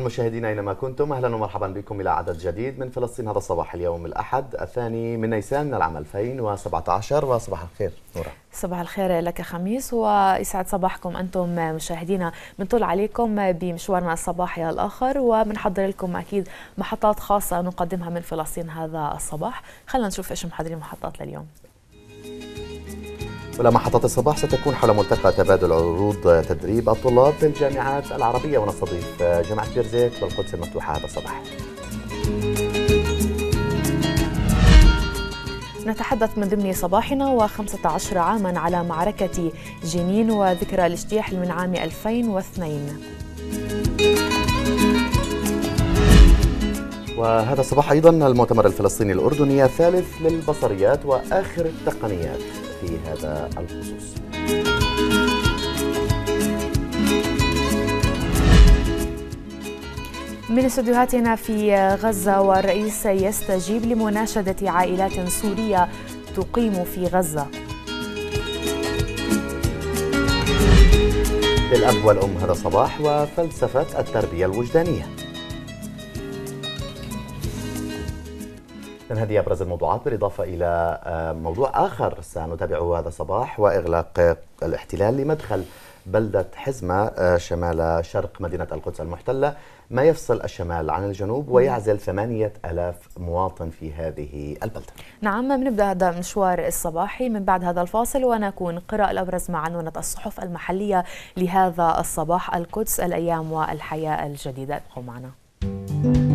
صباحا مشاهدينا أينما كنتم. أهلا ومرحبا بكم إلى عدد جديد من فلسطين. هذا الصباح اليوم الأحد الثاني من نيسان من العام 2017 وصباح الخير نورا. صباح الخير لك خميس ويسعد صباحكم أنتم مشاهدينا. بنطل عليكم بمشوارنا الصباحي الآخر وبنحضر لكم أكيد محطات خاصة نقدمها من فلسطين هذا الصباح. خلينا نشوف إيش محضرين محطات لليوم أولى محطة الصباح ستكون حول ملتقى تبادل عروض تدريب الطلاب بالجامعات العربية ونستضيف جامعة بيرزيت والقدس المفتوحة هذا الصباح نتحدث من ضمن صباحنا و15 عاما على معركة جنين وذكرى الاجتياح من عام 2002 وهذا الصباح أيضا المؤتمر الفلسطيني الأردني الثالث للبصريات وآخر التقنيات. في هذا الخصوص. من استديوهاتنا في غزة والرئيس يستجيب لمناشدة عائلات سورية تقيم في غزة. للأب والأم هذا الصباح وفلسفة التربية الوجدانية. من هذه أبرز الموضوعات بالإضافة إلى موضوع آخر سنتابعه هذا الصباح وإغلاق الاحتلال لمدخل بلدة حزمة شمال شرق مدينة القدس المحتلة. ما يفصل الشمال عن الجنوب؟ ويعزل ثمانية ألاف مواطن في هذه البلدة. نعم بنبدأ هذا المشوار الصباحي. من بعد هذا الفاصل ونكون قراءة الأبرز مع عنونة الصحف المحلية لهذا الصباح القدس الأيام والحياة الجديدة. ابقوا معنا.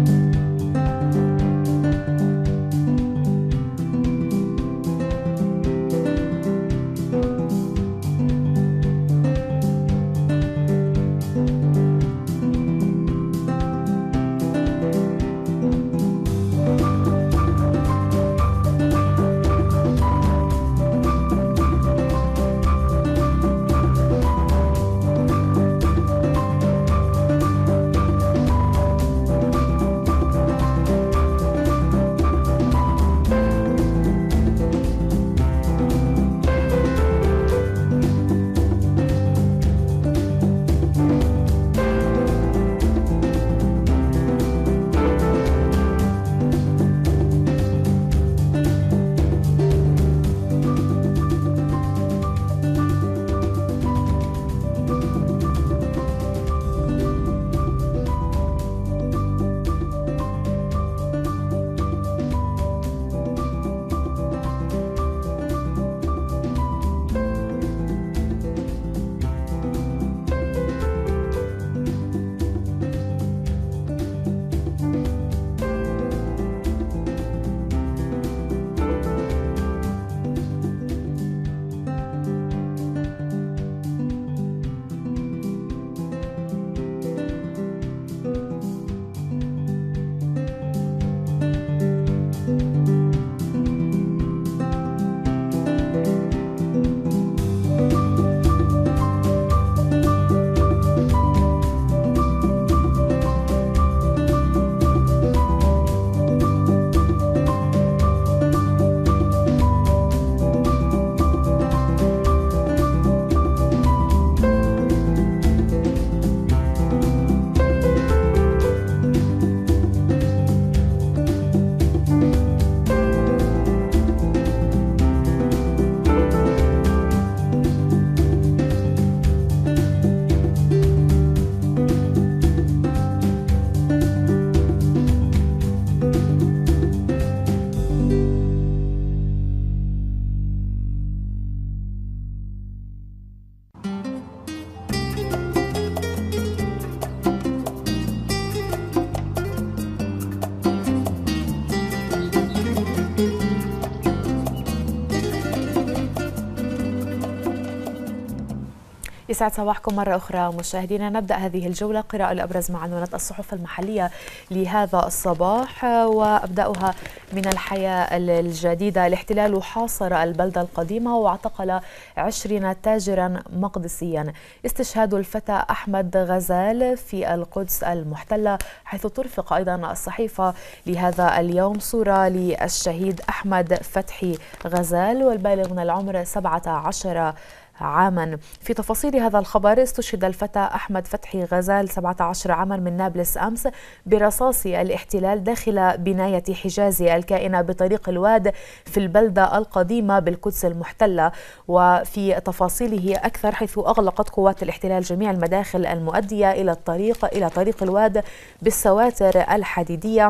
يسعد صباحكم مرة أخرى. مشاهدينا نبدأ هذه الجولة. قراءة الأبرز مع عنوانات الصحف المحلية لهذا الصباح. وأبدأها من الحياة الجديدة. الاحتلال حاصر البلدة القديمة واعتقل عشرين تاجرا مقدسيا. استشهاد الفتى أحمد غزال في القدس المحتلة حيث ترفق أيضا الصحيفة لهذا اليوم. صورة للشهيد أحمد فتحي غزال والبالغ من العمر 17 عاما. في تفاصيل هذا الخبر استشهد الفتى أحمد فتحي غزال 17 عاما من نابلس أمس برصاص الاحتلال داخل بناية حجازي الكائنة بطريق الواد في البلدة القديمة بالقدس المحتلة. وفي تفاصيله أكثر حيث أغلقت قوات الاحتلال جميع المداخل المؤدية إلى الطريق إلى طريق الواد بالسواتر الحديدية.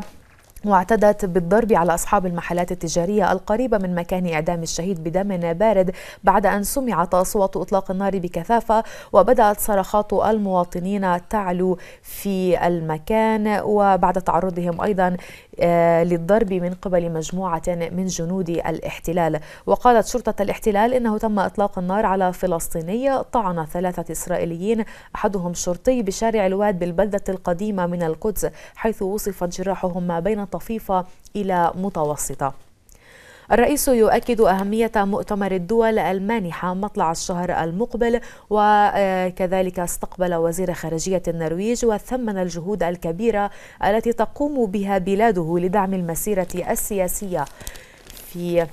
واعتدت بالضرب على أصحاب المحلات التجارية القريبة من مكان إعدام الشهيد بدم بارد بعد أن سمعت أصوات إطلاق النار بكثافة وبدأت صرخات المواطنين تعلو في المكان وبعد تعرضهم أيضا آه، للضرب من قبل مجموعة من جنود الاحتلال. وقالت شرطة الاحتلال إنه تم إطلاق النار على فلسطيني. طعن ثلاثة إسرائيليين أحدهم شرطي بشارع الواد بالبلدة القديمة من القدس حيث وصفت جراحهم ما بين طفيفة إلى متوسطة. الرئيس يؤكد أهمية مؤتمر الدول المانحة مطلع الشهر المقبل وكذلك استقبل وزير خارجية النرويج وثمن الجهود الكبيرة التي تقوم بها بلاده لدعم المسيرة السياسية في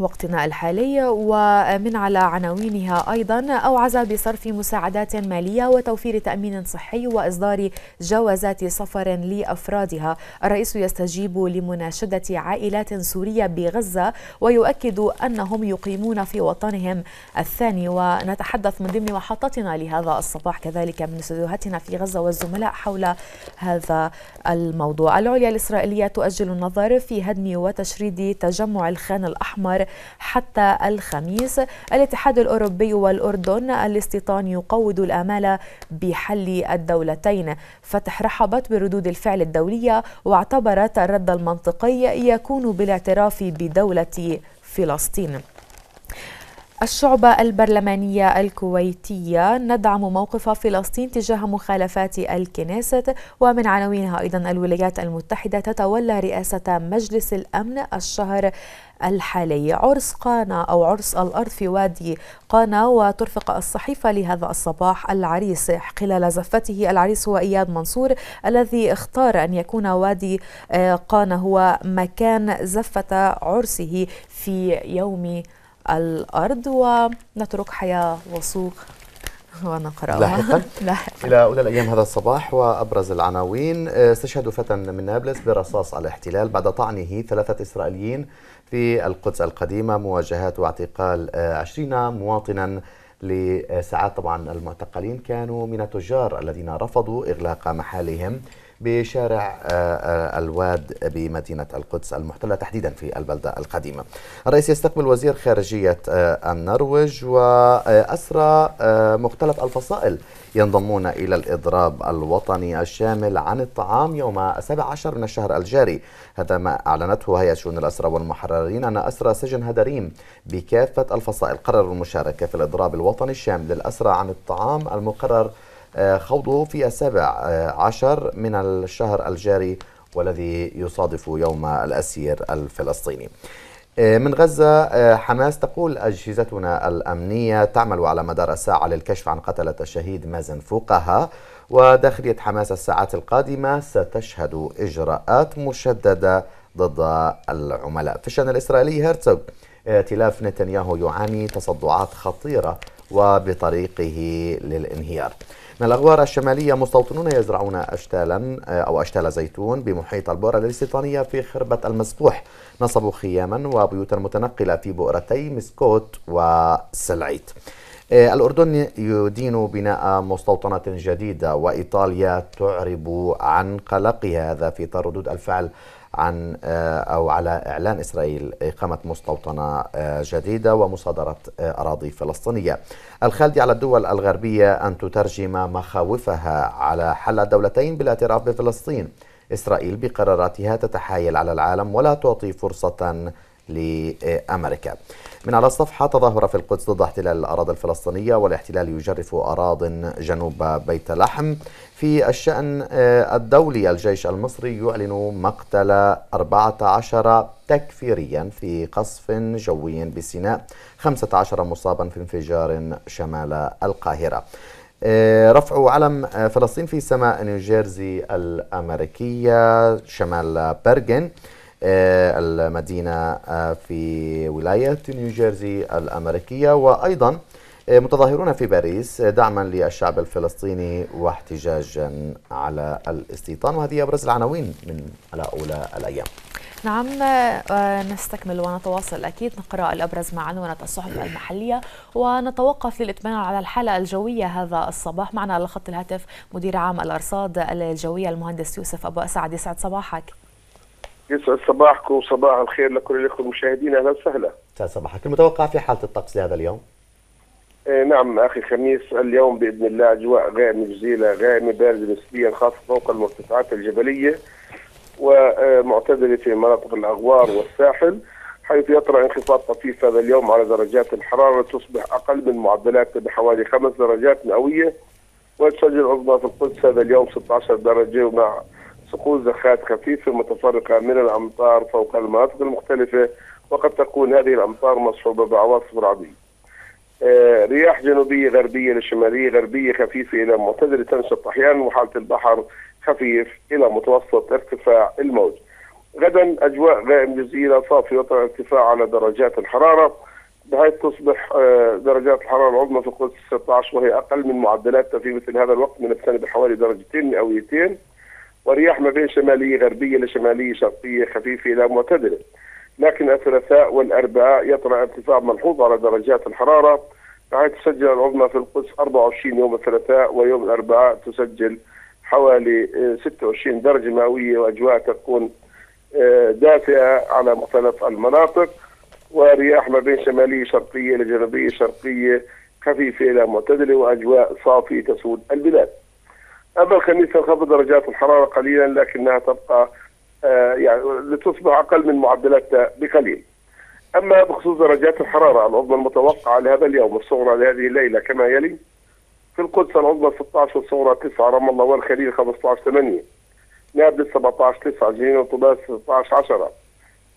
وقتنا الحالي ومن على عناوينها أيضا أوعز بصرف مساعدات مالية وتوفير تأمين صحي وإصدار جوازات سفر لأفرادها. الرئيس يستجيب لمناشدة عائلات سورية بغزة ويؤكد أنهم يقيمون في وطنهم الثاني. ونتحدث من ضمن محطتنا لهذا الصباح كذلك من استديوهاتنا في غزة والزملاء حول هذا الموضوع. العليا الإسرائيلية تؤجل النظر في هدم وتشريد تجمع الخان الأحمر حتى الخميس. الاتحاد الأوروبي والأردن الاستيطان يقوض الآمال بحل الدولتين. فتح رحبت بردود الفعل الدولية واعتبرت الرد المنطقي يكون بالاعتراف بدولة فلسطين. الشعبة البرلمانية الكويتية ندعم موقف فلسطين تجاه مخالفات الكنيست ومن عناوينها أيضا الولايات المتحدة تتولى رئاسة مجلس الأمن الشهر الحالي. عرس قانا أو عرس الأرض في وادي قانا وترفق الصحيفة لهذا الصباح العريس خلال زفته العريس هو إياد منصور الذي اختار أن يكون وادي آه، قانا هو مكان زفة عرسه في يوم الأرض ونترك حياة وسوق ونقرأها. لاحقا. إلى أولى الأيام هذا الصباح وأبرز العناوين. استشهد فتى من نابلس برصاص الاحتلال بعد طعنه ثلاثة إسرائيليين في القدس القديمة مواجهات واعتقال عشرين مواطنا لساعات. طبعا المعتقلين كانوا من التجار الذين رفضوا إغلاق محالهم بشارع آه، آه، الواد بمدينة القدس المحتلة تحديدا في البلدة القديمة. الرئيس يستقبل وزير خارجية آه، النرويج وأسرى مختلف الفصائل ينضمون إلى الإضراب الوطني الشامل عن الطعام يوم 17 من الشهر الجاري. هذا ما أعلنته هيئة شؤون الأسرى والمحررين أن أسرى سجن هدريم بكافة الفصائل. قرروا المشاركة في الإضراب الوطني الشامل للأسرى عن الطعام المقرر خوضه في السابع آه، عشر من الشهر الجاري والذي يصادف يوم الأسير الفلسطيني. آه، من غزة حماس تقول أجهزتنا الأمنية تعمل على مدار الساعة للكشف عن قتلة الشهيد مازن فوقها وداخلية حماس الساعات القادمة ستشهد إجراءات مشددة ضد العملاء. في الشأن الإسرائيلي هرتزوغ ائتلاف نتنياهو يعاني تصدعات خطيرة وبطريقه للانهيار. من الأغوار الشمالية مستوطنون يزرعون أشتالا آه، أو أشتال زيتون بمحيط البؤرة الاستيطانية في خربة المسبوح. نصبوا خياما وبيوتا متنقلة في بؤرتي مسكوت وسلعيت. آه، الأردن يدين بناء مستوطنة جديدة وإيطاليا تعرب عن قلقها هذا في إطار ردود الفعل عن آه، أو على إعلان إسرائيل إقامة مستوطنة آه، جديدة ومصادرة آه، أراضي فلسطينية. الخالدي على الدول الغربية أن تترجم مخاوفها على حل الدولتين بالاعتراف بفلسطين. إسرائيل بقراراتها تتحايل على العالم ولا تعطي فرصة لأمريكا. من على الصفحة تظاهرة في القدس ضد احتلال الأراضي الفلسطينية والاحتلال يجرف أراض جنوب بيت لحم. في الشأن آه، الدولي الجيش المصري يعلن مقتل 14 تكفيريا في قصف جوي بسيناء 15 مصابا في انفجار شمال القاهرة. آه، رفع علم آه، فلسطين في سماء نيوجيرسي الأمريكية شمال برغن المدينة في ولاية نيوجيرسي الأمريكية وأيضا متظاهرون في باريس دعما للشعب الفلسطيني واحتجاجا على الاستيطان وهذه أبرز العناوين من هؤلاء الأيام. نعم آه، نستكمل ونتواصل أكيد نقرأ الأبرز مع عنونة الصحف المحلية ونتوقف للإطمئنان على الحالة الجوية هذا الصباح معنا على خط الهاتف مدير عام الأرصاد الجوية المهندس يوسف أبو أسعد يسعد صباحك يسعد صباحكم وصباح الخير لكل الأخوة المشاهدين أهلا وسهلا. يسعد صباحك. المتوقع في حالة الطقس لهذا اليوم؟ إيه نعم أخي خميس اليوم بإذن الله أجواء غائمه جزيله غائمه بارده نسبيا خاصة فوق المرتفعات الجبلية ومعتدلة في مناطق الأغوار والساحل حيث يطرأ انخفاض طفيف هذا اليوم على درجات الحرارة تصبح أقل من معدلاتها بحوالي خمس درجات مئوية وتسجل العظمى في القدس هذا اليوم 16 درجة ومع سقوط زخات خفيفة متفرقة من الأمطار فوق المناطق المختلفة وقد تكون هذه الأمطار مصحوبه بعواصف رعديه. آه، رياح جنوبية غربية لشماليه غربية خفيفة إلى معتدلة تنشط أحيانا وحالة البحر خفيف إلى متوسط ارتفاع الموج. غدا أجواء غائم جزيره صافيه ارتفاع على درجات الحرارة بحيث تصبح آه، درجات الحرارة العظمى في القدس 16 وهي أقل من معدلاتها في مثل هذا الوقت من السنة بحوالي درجتين مئويتين ورياح ما بين شمالية غربية لشمالية شرقية خفيفة إلى معتدلة. لكن الثلاثاء والأربعاء يطرا ارتفاع ملحوظ على درجات الحرارة بحيث تسجل العظمى في القدس 24 يوم الثلاثاء ويوم الأربعاء تسجل حوالي 26 آه، درجة مئوية وأجواء تكون آه، دافئة على مختلف المناطق ورياح ما بين شمالية شرقية لجنوبية شرقية خفيفة إلى معتدلة وأجواء صافية تسود البلاد. أما الخميس تنخفض درجات الحرارة قليلا لكنها تبقى آه، يعني لتصبح أقل من معدلاتها بقليل. أما بخصوص درجات الحرارة العظمى المتوقعة لهذا اليوم الصغرى لهذه الليلة كما يلي في القدس العظمى 16 والصغرى 9 رام الله والخليل 15 8 نابلس 17 9 جنين وطباس 16 10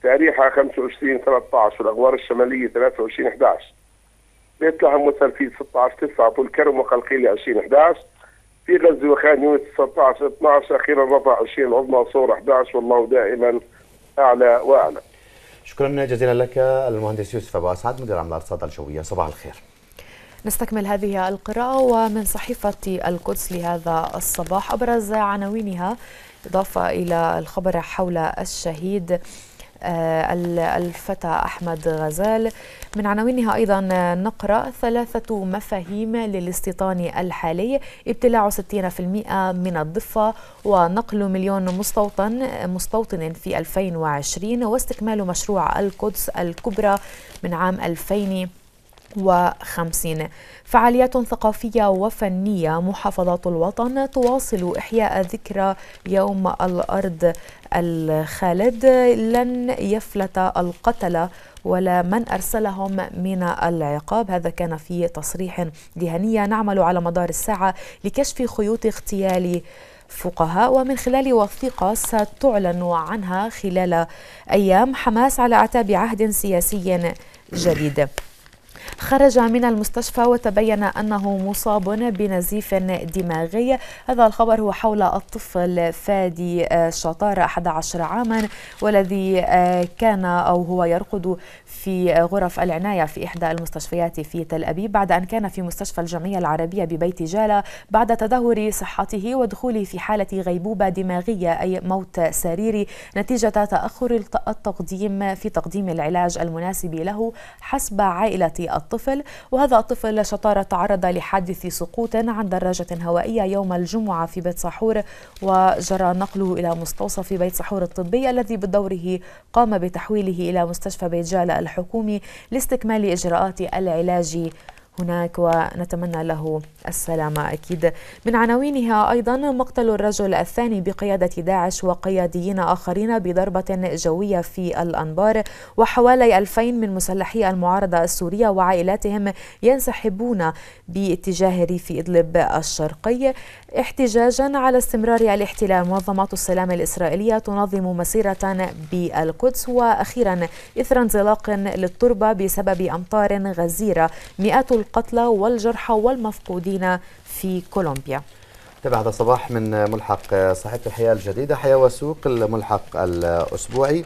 تاريخها 25 13 والاغوار الشمالية 23 11 بيت لحم وسلفيد 16 9 طول كرم وقلقيلي 20 11 في غزة وخان يونس 19 12 أخيرا رفع 20 العظمى وصور 11 والله دائما أعلى وأعلى. شكرا جزيلا لك المهندس يوسف أبو أسعد مدير عام الأرصاد الجوية. صباح الخير. نستكمل هذه القراءة ومن صحيفة القدس لهذا الصباح. أبرز عناوينها إضافة إلى الخبر حول الشهيد الفتى أحمد غزال. من عناوينها أيضا نقرأ ثلاثة مفاهيم للاستيطان الحالي. ابتلاع 60% من الضفة ونقل مليون مستوطن مستوطن في 2020 واستكمال مشروع القدس الكبرى من عام 2000 وخمسين. فعاليات ثقافية وفنية محافظات الوطن تواصل إحياء ذكرى يوم الأرض الخالد. لن يفلت القتلة ولا من أرسلهم من العقاب. هذا كان في تصريح دهنية نعمل على مدار الساعة لكشف خيوط اغتيال فقهاء. ومن خلال وثيقة ستعلن عنها خلال أيام حماس على أعتاب عهد سياسي جديد. خرج من المستشفى وتبين أنه مصاب بنزيف دماغي. هذا الخبر هو حول الطفل فادي شطارة 11 عاما والذي كان أو هو يرقد في غرف العناية في إحدى المستشفيات في تل أبيب بعد أن كان في مستشفى الجمعية العربية ببيت جالة بعد تدهور صحته ودخوله في حالة غيبوبة دماغية أي موت سريري. نتيجة تأخر التقديم في تقديم العلاج المناسب له حسب عائلة الطفل. وهذا الطفل شطارة تعرض لحادث سقوط عن دراجة هوائية يوم الجمعة في بيت صحور وجرى نقله إلى مستوصف بيت صحور الطبي الذي بدوره قام بتحويله إلى مستشفى بيت جالة الحكومي لاستكمال إجراءات العلاج هناك ونتمنى له السلامة. أكيد من عناوينها أيضا مقتل الرجل الثاني بقيادة داعش وقياديين آخرين بضربة جوية في الأنبار. وحوالي 2000 من مسلحي المعارضة السورية وعائلاتهم ينسحبون باتجاه ريف إدلب الشرقي. احتجاجا على استمرار الاحتلال منظمات السلام الإسرائيلية تنظم مسيرة بالقدس. وأخيرا إثر انزلاق للتربة بسبب أمطار غزيرة. مئات القتلى والجرحى والمفقودين في كولومبيا. تبع هذا الصباح من ملحق صحيفة الحياة الجديدة حياة وسوق الملحق الأسبوعي.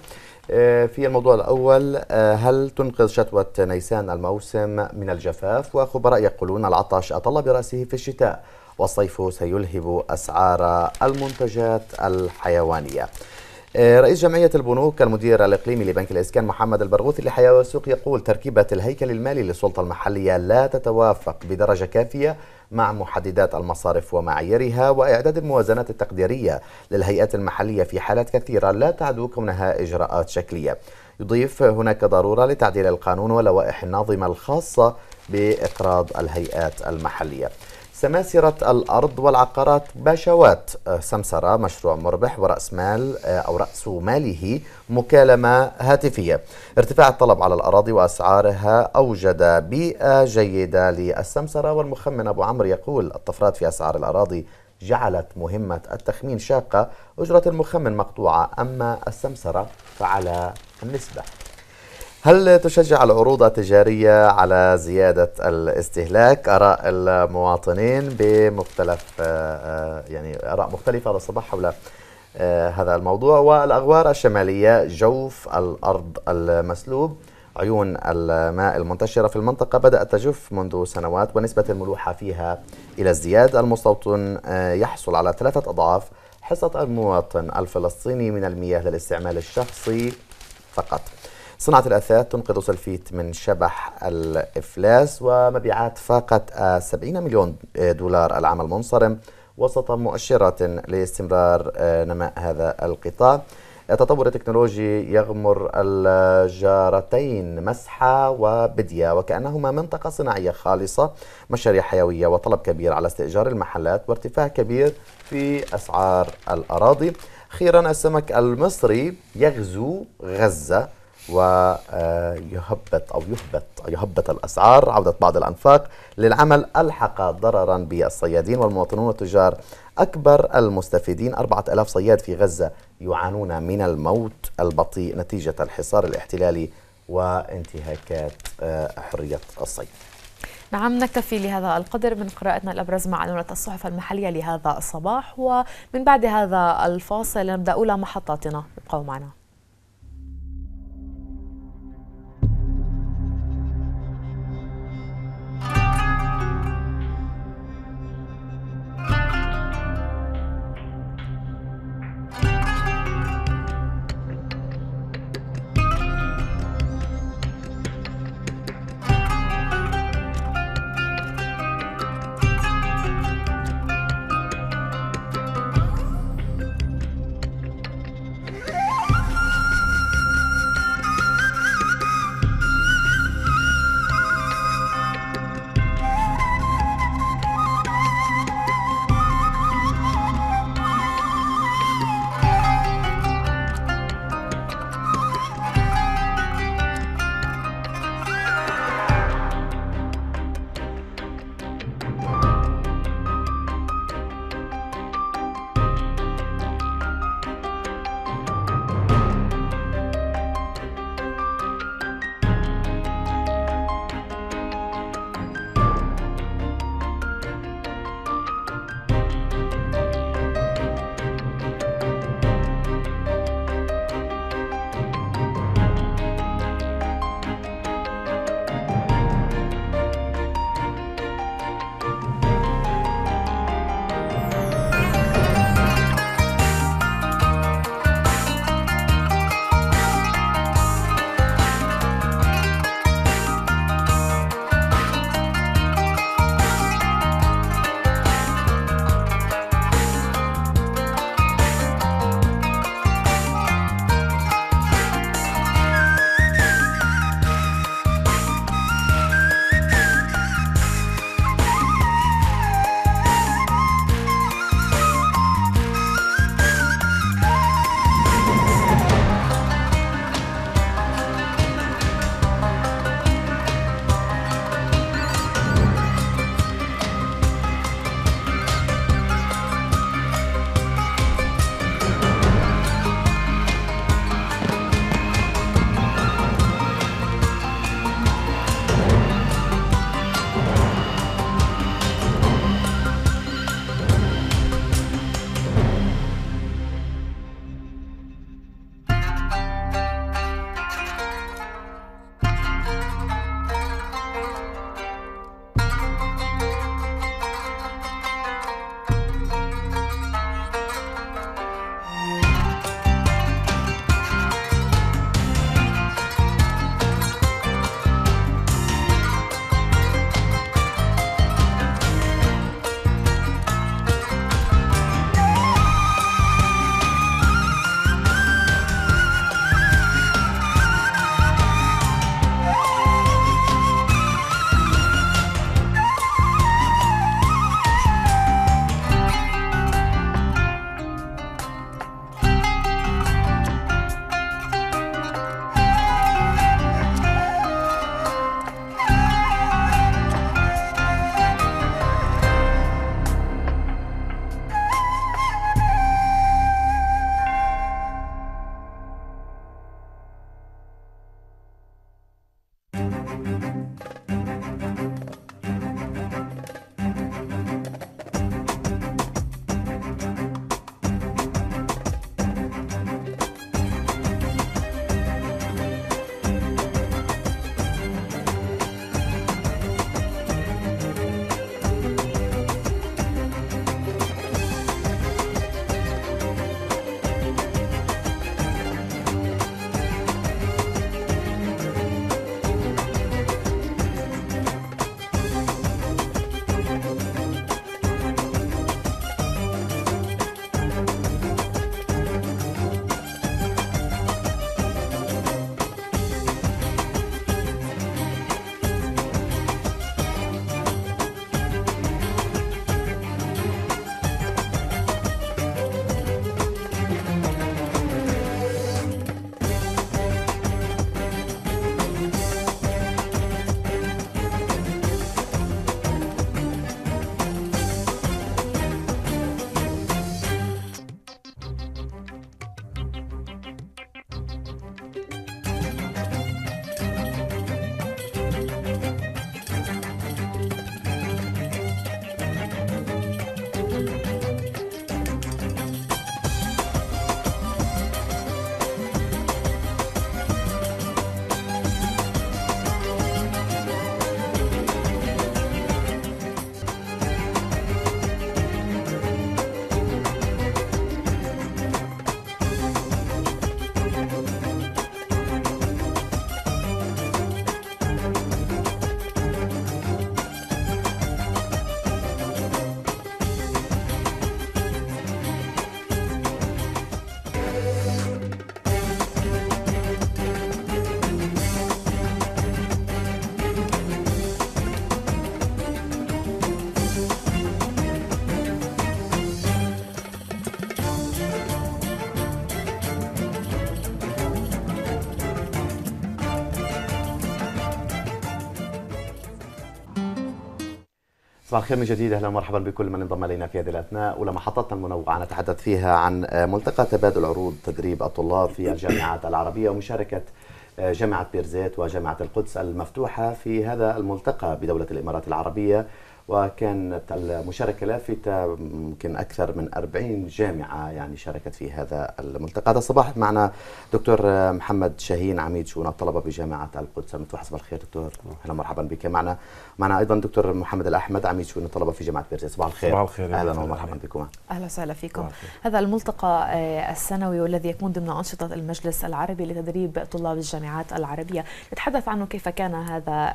آه، في الموضوع الأول آه، هل تنقذ شتوة نيسان الموسم من الجفاف؟ وخبراء يقولون العطش أطل برأسه في الشتاء والصيف سيلهب أسعار المنتجات الحيوانية. رئيس جمعية البنوك المدير الإقليمي لبنك الإسكان محمد البرغوثي لحياة والسوق يقول تركيبة الهيكل المالي للسلطة المحلية لا تتوافق بدرجة كافية مع محددات المصارف ومعاييرها وإعداد الموازنات التقديرية للهيئات المحلية في حالات كثيرة لا تعدو كونها إجراءات شكلية. يضيف هناك ضرورة لتعديل القانون واللوائح الناظمة الخاصة بإقراض الهيئات المحلية. سماسرة الأرض والعقارات باشوات آه، سمسرة مشروع مربح ورأس مال آه، أو رأس ماله مكالمة هاتفية. ارتفاع الطلب على الأراضي وأسعارها أوجد بيئة جيدة للسمسرة والمخمن أبو عمرو يقول الطفرات في أسعار الأراضي جعلت مهمة التخمين شاقة أجرة المخمن مقطوعة أما السمسرة فعلى النسبة. هل تشجع العروض التجارية على زيادة الاستهلاك؟ آراء المواطنين بمختلف آه، آه، يعني آراء مختلفة هذا الصباح حول آه، هذا الموضوع. والأغوار الشمالية جوف الأرض المسلوب عيون الماء المنتشرة في المنطقة بدأت تجف منذ سنوات ونسبة الملوحة فيها إلى ازدياد. المستوطن يحصل على ثلاثة أضعاف حصة المواطن الفلسطيني من المياه للاستعمال الشخصي فقط. صناعة الأثاث تنقذ سلفيت من شبح الإفلاس ومبيعات فاقت 70 مليون دولار العام المنصرم وسط مؤشرات لاستمرار نماء هذا القطاع. التطور التكنولوجي يغمر الجارتين مسحة وبدية وكأنهما منطقة صناعية خالصة مشاريع حيوية وطلب كبير على استئجار المحلات وارتفاع كبير في أسعار الأراضي. أخيرا السمك المصري يغزو غزة. ويهبط أو يهبط يهبط الأسعار عودة بعض الأنفاق للعمل ألحق ضررا بالصيادين والمواطنون والتجار. أكبر المستفيدين 4000 صياد في غزة يعانون من الموت البطيء نتيجة الحصار الاحتلالي وانتهاكات آه، حرية الصيد. نعم نكتفي لهذا القدر من قراءتنا الأبرز مع عنوانات الصحف المحلية لهذا الصباح. ومن بعد هذا الفاصل نبدأ أولى محطاتنا. ابقوا معنا. صباح الخير من جديد. أهلا ومرحبا بكل من انضم إلينا في هذه الأثناء. ولمحطتنا المنوعة نتحدث فيها عن ملتقى تبادل عروض تدريب الطلاب في الجامعات العربية ومشاركة جامعة بيرزيت وجامعة القدس المفتوحة في هذا الملتقى بدولة الإمارات العربية. وكانت المشاركة لافتة يمكن أكثر من 40 جامعة يعني شاركت في هذا الملتقى. هذا الصباح معنا دكتور محمد شاهين عميد شؤون الطلبة بجامعة القدس. المفتوحة صباح الخير دكتور. أهلا مرحبا بك. معنا معنا أيضا دكتور محمد الأحمد عميد شؤون الطلبة في جامعة بيرزيت صباح الخير. صباح الخير أهلا ومرحبا بكم أهلا وسهلا فيكم. هذا الملتقى السنوي والذي يكون ضمن أنشطة المجلس العربي لتدريب طلاب الجامعات العربية. نتحدث عنه كيف كان هذا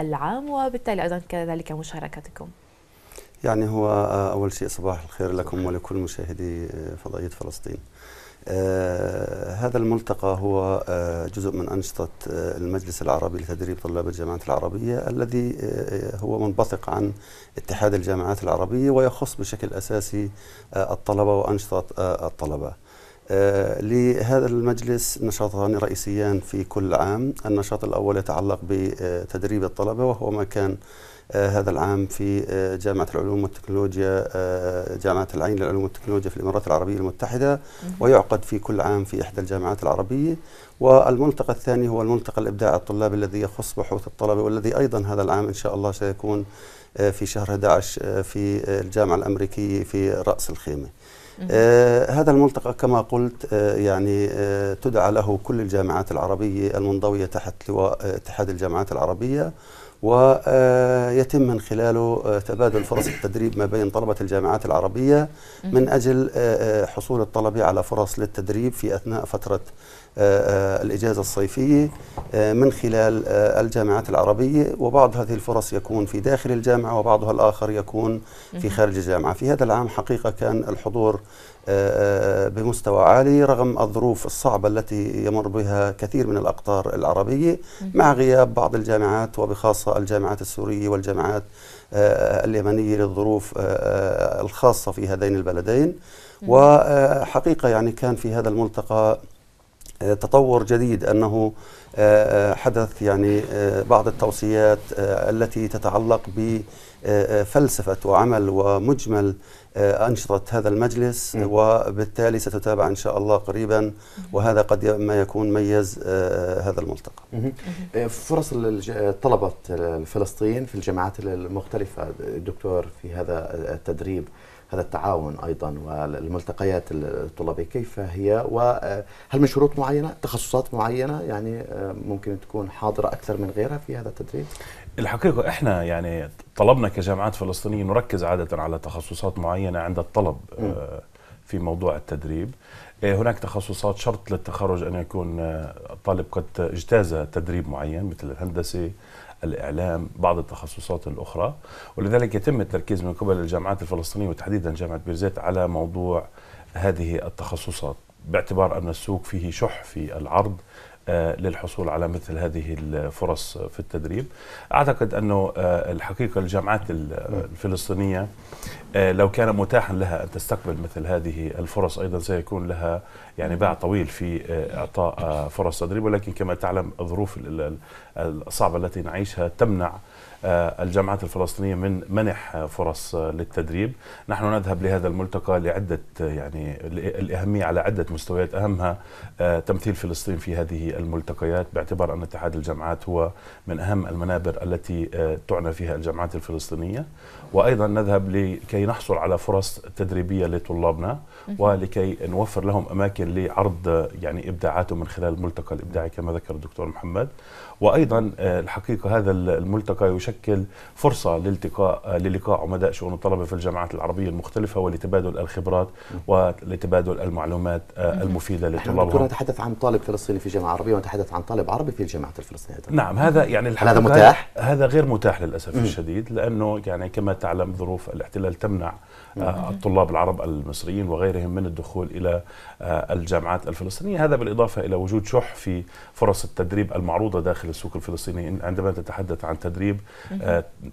العام وبالتالي أيضا كذلك مشاركتكم حضراتكم يعني هو أول شيء صباح الخير لكم ولكل مشاهدي فضائية فلسطين. آه هذا الملتقى هو آه جزء من أنشطة آه المجلس العربي لتدريب طلاب الجامعات العربية الذي آه هو منبثق عن اتحاد الجامعات العربية ويخص بشكل أساسي آه الطلبة وأنشطة آه الطلبة. آه لهذا المجلس نشاطان رئيسيان في كل عام. النشاط الأول يتعلق بتدريب الطلبة وهو ما كان آه هذا العام في آه جامعة العلوم والتكنولوجيا آه جامعة العين للعلوم والتكنولوجيا في الإمارات العربية المتحدة ويعقد في كل عام في إحدى الجامعات العربية. والملتقى الثاني هو الملتقى الإبداع الطلابي الذي يخص بحوث الطلبة والذي أيضا هذا العام إن شاء الله سيكون في شهر 11 في الجامعة الأمريكية في رأس الخيمة. آه هذا الملتقى كما قلت آه يعني آه تدعى له كل الجامعات العربية المنضوية تحت لواء اتحاد الجامعات العربية. ويتم من خلاله تبادل فرص التدريب ما بين طلبة الجامعات العربية من أجل حصول الطلبة على فرص للتدريب في أثناء فترة الإجازة الصيفية من خلال الجامعات العربية. وبعض هذه الفرص يكون في داخل الجامعة وبعضها الآخر يكون في خارج الجامعة. في هذا العام حقيقة كان الحضور بمستوى عالي رغم الظروف الصعبة التي يمر بها كثير من الأقطار العربية مع غياب بعض الجامعات وبخاصة الجامعات السورية والجامعات اليمنية للظروف الخاصة في هذين البلدين. وحقيقة يعني كان في هذا الملتقى تطور جديد أنه حدث يعني بعض التوصيات التي تتعلق بفلسفه وعمل ومجمل أنشطة هذا المجلس م. وبالتالي ستتابع إن شاء الله قريبا وهذا قد ما يكون ميز هذا الملتقى. فرص طلبة الفلسطينيين في الجامعات المختلفة دكتور في هذا التدريب هذا التعاون أيضا والملتقيات الطلابية كيف هي؟ وهل من شروط معينة تخصصات معينة؟ يعني ممكن تكون حاضرة أكثر من غيرها في هذا التدريب؟ الحقيقة إحنا يعني طلبنا كجامعات فلسطينية نركز عادة على تخصصات معينة عند الطلب م. في موضوع التدريب. هناك تخصصات شرط للتخرج أن يكون الطالب قد اجتاز تدريب معين مثل الهندسة الإعلام بعض التخصصات الأخرى. ولذلك يتم التركيز من قبل الجامعات الفلسطينية وتحديدا جامعة بيرزيت على موضوع هذه التخصصات باعتبار أن السوق فيه شح في العرض. للحصول على مثل هذه الفرص في التدريب. أعتقد أنه الحقيقة الجامعات الفلسطينية لو كان متاحا لها أن تستقبل مثل هذه الفرص أيضا سيكون لها يعني باع طويل في إعطاء فرص تدريب. ولكن كما تعلم الظروف الصعبة التي نعيشها تمنع الجامعات الفلسطينية من منح فرص للتدريب. نحن نذهب لهذا الملتقى لعدة يعني الأهمية على عدة مستويات. أهمها تمثيل فلسطين في هذه الملتقيات. باعتبار أن اتحاد الجامعات هو من أهم المنابر التي تعنى فيها الجامعات الفلسطينية. وأيضا نذهب لكي نحصل على فرص تدريبية لطلابنا ولكي نوفر لهم أماكن لعرض يعني إبداعاتهم من خلال الملتقى الإبداعي كما ذكر الدكتور محمد. وأيضا الحقيقة هذا الملتقى يشكل فرصة لالتقاء للقاء عمداء شؤون الطلبة في الجامعات العربية المختلفة ولتبادل الخبرات ولتبادل المعلومات المفيدة لطلابهم. دكتور نتحدث عن طالب فلسطيني في جامعة عربية ونتحدث عن طالب عربي في الجامعات الفلسطينية. نعم هذا يعني الحقيقة هذا متاح؟ هذا غير متاح للأسف مم. الشديد لأنه يعني كما تعلم ظروف الاحتلال تمنع الطلاب العرب المصريين وغيرهم من الدخول إلى الجامعات الفلسطينية، هذا بالإضافة إلى وجود شح في فرص التدريب المعروضة داخل السوق الفلسطيني عندما تتحدث عن تدريب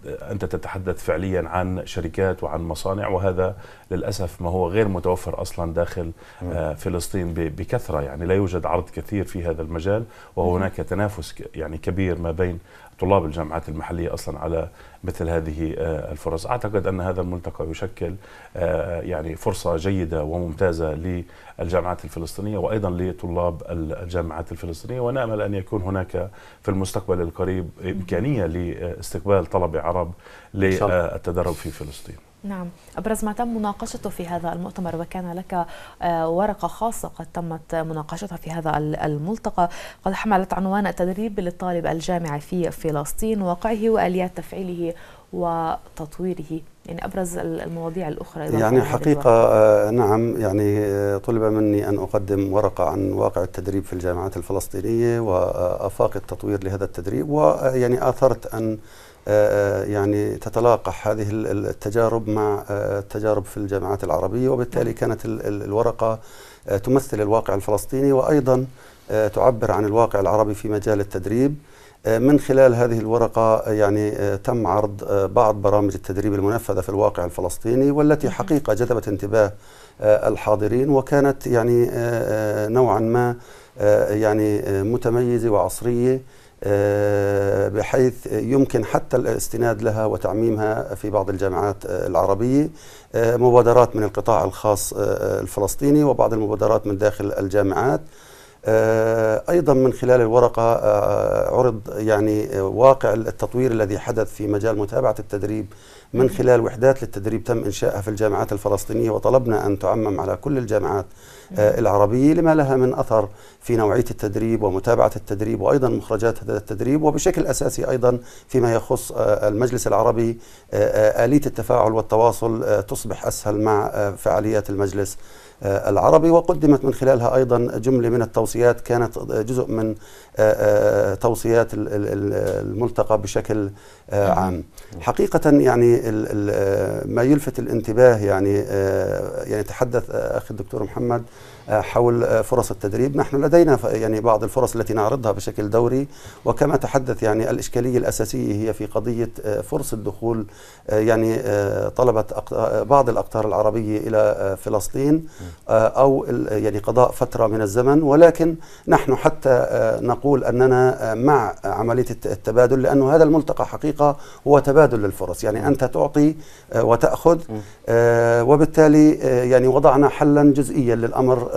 أنت تتحدث فعليا عن شركات وعن مصانع وهذا للأسف ما هو غير متوفر أصلا داخل فلسطين بكثرة. يعني لا يوجد عرض كثير في هذا المجال المجال وهو هناك تنافس يعني كبير ما بين طلاب الجامعات المحلية أصلا على مثل هذه آه، الفرص. أعتقد أن هذا الملتقى يشكل آه، يعني فرصة جيدة وممتازة للجامعات الفلسطينية وأيضا لطلاب الجامعات الفلسطينية. ونأمل أن يكون هناك في المستقبل القريب إمكانية لاستقبال طلبة عرب للتدرب في فلسطين. نعم. أبرز ما تم مناقشته في هذا المؤتمر وكان لك آه، ورقة خاصة قد تمت مناقشتها في هذا الملتقى قد حملت عنوان التدريب للطالب الجامعي في فلسطين واقعه وآليات تفعيله وتطويره. يعني أبرز المواضيع الأخرى يعني حقيقة آه نعم. يعني آه، طلب مني أن أقدم ورقة عن واقع التدريب في الجامعات الفلسطينية وأفاق التطوير لهذا التدريب ويعني آثرت أن آه، يعني تتلاقح هذه التجارب مع آه، التجارب في الجامعات العربية وبالتالي كانت الورقة آه، تمثل الواقع الفلسطيني وأيضا تعبر عن الواقع العربي في مجال التدريب. من خلال هذه الورقة يعني تم عرض بعض برامج التدريب المنفذة في الواقع الفلسطيني والتي حقيقة جذبت انتباه الحاضرين وكانت يعني نوعا ما يعني متميزة وعصرية آه، بحيث يمكن حتى الاستناد لها وتعميمها في بعض الجامعات آه، العربية آه، مبادرات من القطاع الخاص الفلسطيني وبعض المبادرات من داخل الجامعات. أيضا من خلال الورقة عرض يعني واقع التطوير الذي حدث في مجال متابعة التدريب من خلال وحدات للتدريب تم إنشائها في الجامعات الفلسطينية وطلبنا أن تعمم على كل الجامعات آه، العربية لما لها من أثر في نوعية التدريب ومتابعة التدريب وأيضا مخرجات هذا التدريب وبشكل أساسي أيضا فيما يخص آه، المجلس العربي آه، آلية التفاعل والتواصل تصبح أسهل مع فعاليات المجلس. العربي وقدمت من خلالها أيضا جملة من التوصيات كانت جزء من توصيات الملتقى بشكل عام. حقيقة يعني ما يلفت الانتباه يعني يعني تحدث أخي الدكتور محمد حول فرص التدريب. نحن لدينا يعني بعض الفرص التي نعرضها بشكل دوري. وكما تحدث يعني الإشكالية الأساسية هي في قضية فرص الدخول يعني طلبة بعض الأقطار العربية إلى فلسطين أو يعني قضاء فترة من الزمن. ولكن نحن حتى نقول أننا مع عملية التبادل لأنه هذا الملتقى حقيقة هو تبادل للفرص. يعني أنت تعطي وتأخذ وبالتالي يعني وضعنا حلا جزئيا للأمر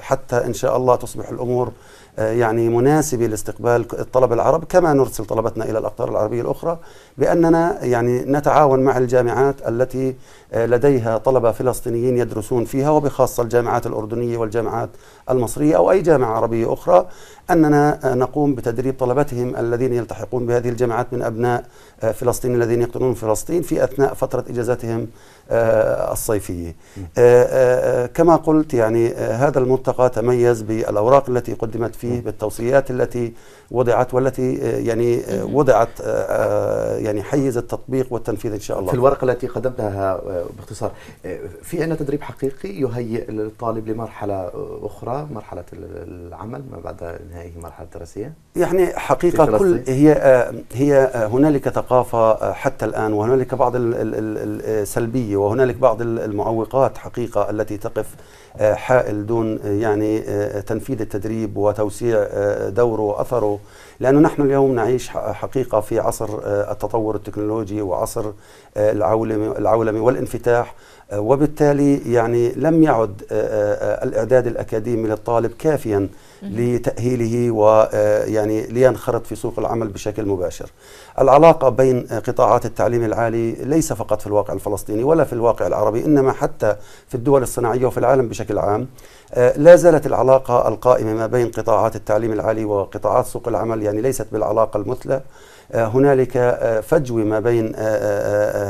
حتى إن شاء الله تصبح الأمور آه، يعني مناسبة لاستقبال الطلبة العرب كما نرسل طلبتنا إلى الأقطار العربية الأخرى بأننا يعني نتعاون مع الجامعات التي آه، لديها طلبة فلسطينيين يدرسون فيها وبخاصة الجامعات الأردنية والجامعات المصرية أو أي جامعة عربية أخرى أننا نقوم بتدريب طلبتهم الذين يلتحقون بهذه الجامعات من أبناء فلسطين الذين يقطنون فلسطين في أثناء فترة إجازتهم آه، الصيفية. آه، آه، كما قلت يعني هذا الملتقى تميز بالأوراق التي قدمت فيه بالتوصيات التي وضعت والتي يعني وضعت يعني حيز التطبيق والتنفيذ إن شاء الله. في الورقة التي قدمتها باختصار في عندنا تدريب حقيقي يهيئ الطالب لمرحلة أخرى مرحلة العمل ما بعد نهاية مرحلة الدراسية؟ يعني حقيقة كل هي هي هنالك ثقافة حتى الآن وهنالك بعض السلبية وهنالك بعض المعوقات حقيقة التي تقف حائل دون يعني تنفيذ التدريب وتوسيع دوره وأثره. لأنه نحن اليوم نعيش حقيقة في عصر التطور التكنولوجي وعصر العولمي, العولمي والانفتاح وبالتالي يعني لم يعد الإعداد الأكاديمي للطالب كافيا لتأهيله ويعني لينخرط في سوق العمل بشكل مباشر. العلاقة بين قطاعات التعليم العالي ليس فقط في الواقع الفلسطيني ولا في الواقع العربي إنما حتى في الدول الصناعية وفي العالم بشكل عام. لا زالت العلاقة القائمة ما بين قطاعات التعليم العالي وقطاعات سوق العمل يعني ليست بالعلاقة المثلى. هنالك فجوة ما بين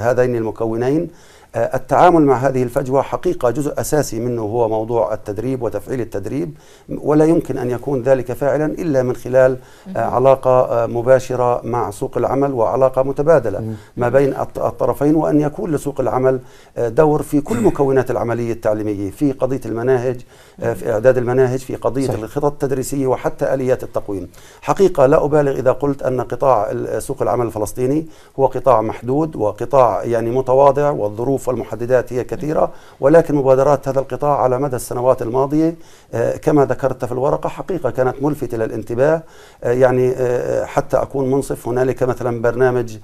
هذين المكونين. آه، التعامل مع هذه الفجوة حقيقة جزء أساسي منه هو موضوع التدريب وتفعيل التدريب. ولا يمكن أن يكون ذلك فاعلا إلا من خلال آه، علاقة آه، مباشرة مع سوق العمل وعلاقة متبادلة ما بين الطرفين وأن يكون لسوق العمل دور في كل مكونات العملية التعليمية في قضية المناهج في إعداد المناهج في قضية صحيح. الخطط التدريسية وحتى آليات التقويم. حقيقة لا أبالغ إذا قلت أن قطاع سوق العمل الفلسطيني هو قطاع محدود وقطاع يعني متواضع والظروف الظروف والمحددات هي كثيرة ولكن مبادرات هذا القطاع على مدى السنوات الماضية آه، كما ذكرت في الورقة حقيقة كانت ملفتة للانتباه آه، يعني آه، حتى أكون منصف هنالك مثلا برنامج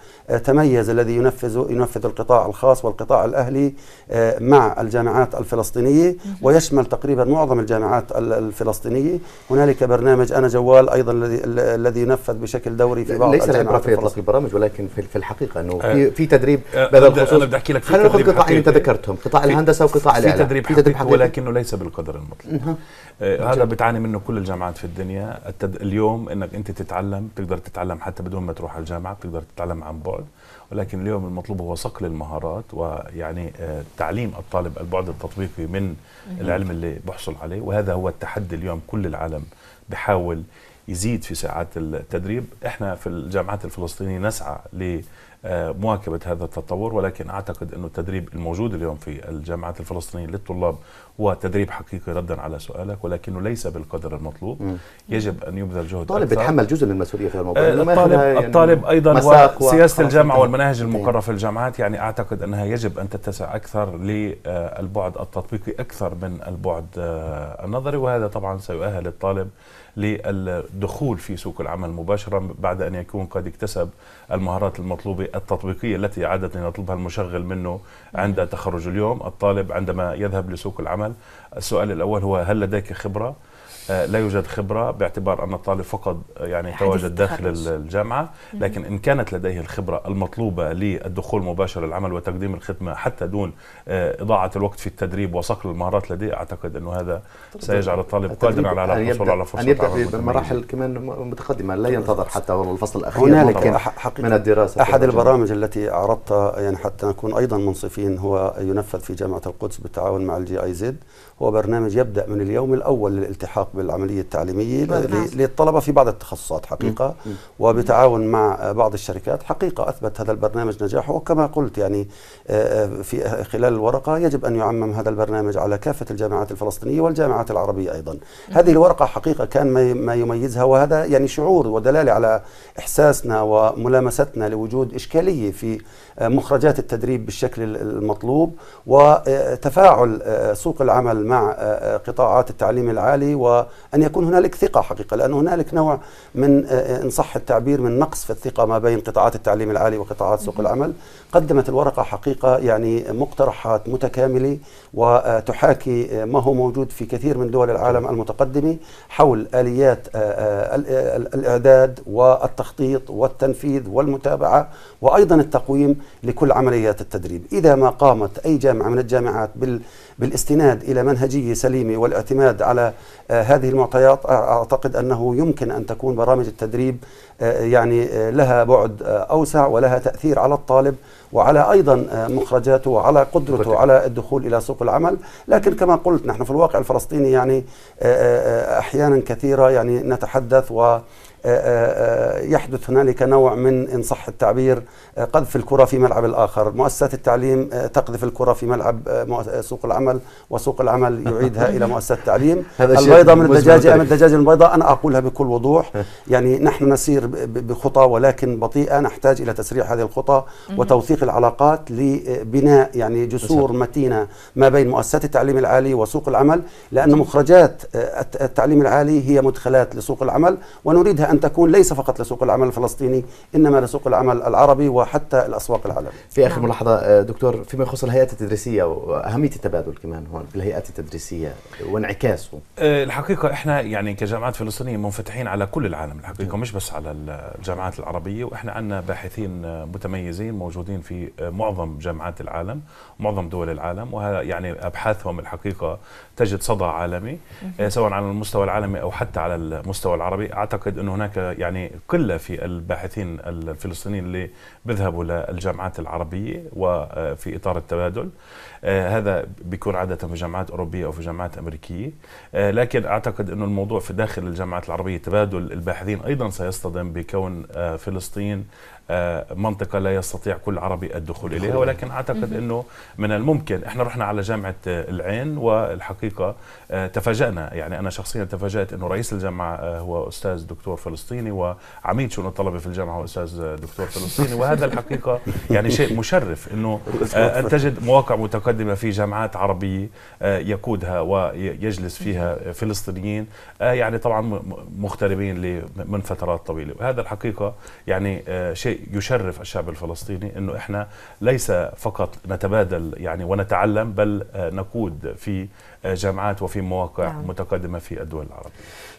تميز الذي ينفذ ينفذ القطاع الخاص والقطاع الأهلي مع الجامعات الفلسطينية ويشمل تقريبا معظم الجامعات الفلسطينية. هنالك برنامج أنا جوال أيضا الذي الذي ينفذ بشكل دوري في بعض ليس العبرة في إطلاق البرامج ولكن في الحقيقة أنه في في تدريب بهذا الخصوص أنا بدي أحكي لك خلينا ناخذ قطاعين أنت ذكرتهم قطاع الهندسة وقطاع تدريب, في تدريب حقيقي ولكنه ليس بالقدر المطلوب آه هذا بتعاني منه كل الجامعات في الدنيا. التد... اليوم إنك أنت تتعلم تقدر تتعلم حتى بدون ما تروح على الجامعة بتقدر تتعلم عن بعد. ولكن اليوم المطلوب هو صقل المهارات ويعني آه تعليم الطالب البعد التطبيقي من العلم اللي بحصل عليه. وهذا هو التحدي اليوم كل العالم بحاول يزيد في ساعات التدريب. إحنا في الجامعات الفلسطينية نسعى ل مواكبة هذا التطور ولكن أعتقد أنه التدريب الموجود اليوم في الجامعات الفلسطينية للطلاب هو تدريب حقيقي ردا على سؤالك ولكنه ليس بالقدر المطلوب. م. يجب أن يبذل جهد الطالب بيتحمل جزء من المسؤولية في الموضوع الطالب, يعني الطالب أيضا وسياسة الجامعة والمناهج المقررة في الجامعات يعني أعتقد أنها يجب أن تتسع أكثر للبعد التطبيقي أكثر من البعد النظري وهذا طبعا سيؤهل الطالب للدخول في سوق العمل مباشرة بعد أن يكون قد اكتسب المهارات المطلوبة التطبيقية التي عادة يطلبها المشغل منه عند تخرج اليوم. الطالب عندما يذهب لسوق العمل السؤال الأول هو هل لديك خبرة؟ لا يوجد خبرة باعتبار أن الطالب فقط يعني تواجد داخل الجامعة لكن إن كانت لديه الخبرة المطلوبة للدخول مباشر للعمل وتقديم الخدمة حتى دون آه، إضاعة الوقت في التدريب وصقل المهارات لديه أعتقد أنه هذا سيجعل الطالب قادرا على الحصول على فرصة أن يبدأ بمراحل كمان متقدمة لا ينتظر حتى الفصل الأخير هنالك من الدراسة أحد البرامج التي أعرضتها يعني حتى نكون أيضا منصفين هو ينفذ في جامعة القدس بالتعاون مع الجي آي زد هو برنامج يبدأ من اليوم الأول للالتحاق بالعملية التعليمية للطلبة في بعض التخصصات حقيقة وبتعاون مع بعض الشركات. حقيقة أثبت هذا البرنامج نجاحه وكما قلت يعني آه، آه، في خلال الورقة يجب أن يعمم هذا البرنامج على كافة الجامعات الفلسطينية والجامعات العربية أيضا. هذه الورقة حقيقة كان ما يميزها وهذا يعني شعور ودلالة على إحساسنا وملامستنا لوجود إشكالية في آه، مخرجات التدريب بالشكل المطلوب وتفاعل سوق العمل مع قطاعات التعليم العالي وأن يكون هنالك ثقة حقيقة لأن هنالك نوع من إن صح التعبير من نقص في الثقة ما بين قطاعات التعليم العالي وقطاعات سوق العمل. قدمت الورقة حقيقة يعني مقترحات متكاملة وتحاكي ما هو موجود في كثير من دول العالم المتقدمة حول آليات الإعداد والتخطيط والتنفيذ والمتابعة وأيضا التقويم لكل عمليات التدريب. إذا ما قامت أي جامعة من الجامعات بال بالاستناد إلى منهجيه سليمه والاعتماد على آه، هذه المعطيات أعتقد أنه يمكن أن تكون برامج التدريب آه، يعني آه، لها بعد أوسع ولها تأثير على الطالب وعلى أيضا مخرجاته وعلى قدرته على الدخول إلى سوق العمل، لكن كما قلت نحن في الواقع الفلسطيني يعني أحيانا كثيرة يعني نتحدث و يحدث هنالك نوع من إن صح التعبير قذف الكرة في ملعب الآخر. مؤسسات التعليم تقذف الكرة في ملعب سوق العمل وسوق العمل يعيدها إلى مؤسسات التعليم. البيضة من الدجاجة أم الدجاجة البيضاء أنا أقولها بكل وضوح. يعني نحن نسير بخطى ولكن بطيئة. نحتاج إلى تسريع هذه الخطى وتوثيق العلاقات لبناء يعني جسور متينة ما بين مؤسسات التعليم العالي وسوق العمل لأن مخرجات التعليم العالي هي مدخلات لسوق العمل ونريدها أن تكون ليس فقط لسوق العمل الفلسطيني إنما لسوق العمل العربي وحتى الأسواق العالمية في آخر نعم. ملاحظة آه، دكتور فيما يخص الهيئات التدريسية وأهمية التبادل كمان هون في الهيئات التدريسية وانعكاسه. آه، الحقيقة إحنا يعني كجامعات فلسطينية منفتحين على كل العالم الحقيقة مش بس على الجامعات العربية وإحنا عندنا باحثين متميزين موجودين في معظم جامعات العالم معظم دول العالم وهذا يعني أبحاثهم الحقيقة تجد صدى عالمي آه، سواء على المستوى العالمي أو حتى على المستوى العربي. أعتقد أنه هناك يعني قلة في الباحثين الفلسطينيين اللي بيذهبوا للجامعات العربية وفي إطار التبادل. آه، هذا بيكون عادة في جامعات أوروبية أو في جامعات أمريكية. آه، لكن أعتقد انه الموضوع في داخل الجامعات العربية تبادل الباحثين أيضا سيصطدم بكون فلسطين منطقة لا يستطيع كل عربي الدخول إليها ولكن أعتقد أنه من الممكن. إحنا رحنا على جامعة العين والحقيقة تفاجأنا. يعني أنا شخصيا تفاجأت أنه رئيس الجامعة هو أستاذ دكتور فلسطيني وعميد شؤون الطلبة في الجامعة هو أستاذ دكتور فلسطيني. وهذا الحقيقة يعني شيء مشرف أنه أن تجد مواقع متقدمة في جامعات عربية يقودها ويجلس فيها فلسطينيين يعني طبعا مغتربين من فترات طويلة. وهذا الحقيقة يعني شيء يشرف الشعب الفلسطيني إنه إحنا ليس فقط نتبادل يعني ونتعلم بل نقود في جامعات وفي مواقع نعم. متقدمة في الدول العربية.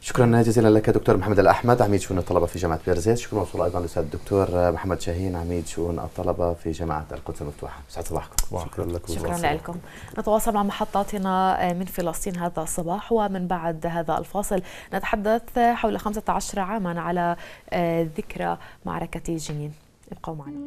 شكرا جزيلا لك دكتور محمد الأحمد عميد شؤون الطلبة في جامعة بيرزيت، شكرا موصول أيضا للأستاذ الدكتور محمد شاهين عميد شؤون الطلبة في جامعة القدس المفتوحة. سعد صباحكم. شكرا لكم. شكرا لكم. نتواصل مع محطاتنا من فلسطين هذا الصباح ومن بعد هذا الفاصل نتحدث حول 15 عاما على ذكرى معركة جنين. ابقوا معنا.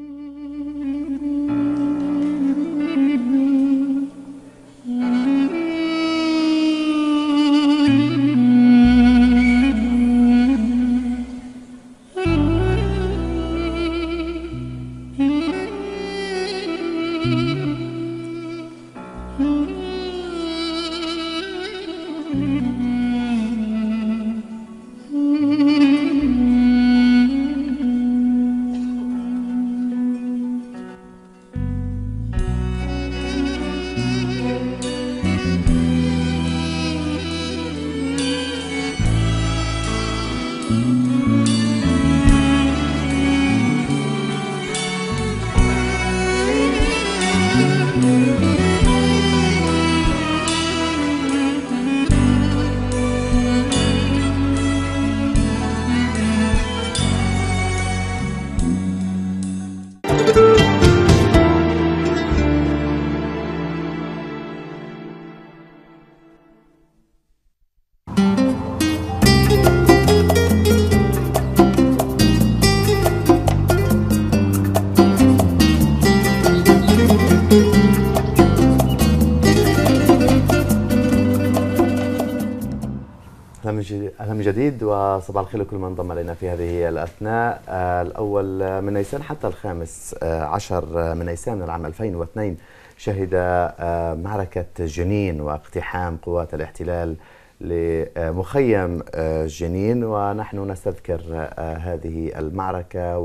وصباح الخير لكل من انضم إلينا في هذه الأثناء. آه، الأول من نيسان حتى الخامس آه، عشر من نيسان العام 2002 شهد آه، معركة جنين واقتحام قوات الاحتلال لمخيم جنين. ونحن نستذكر هذه المعركة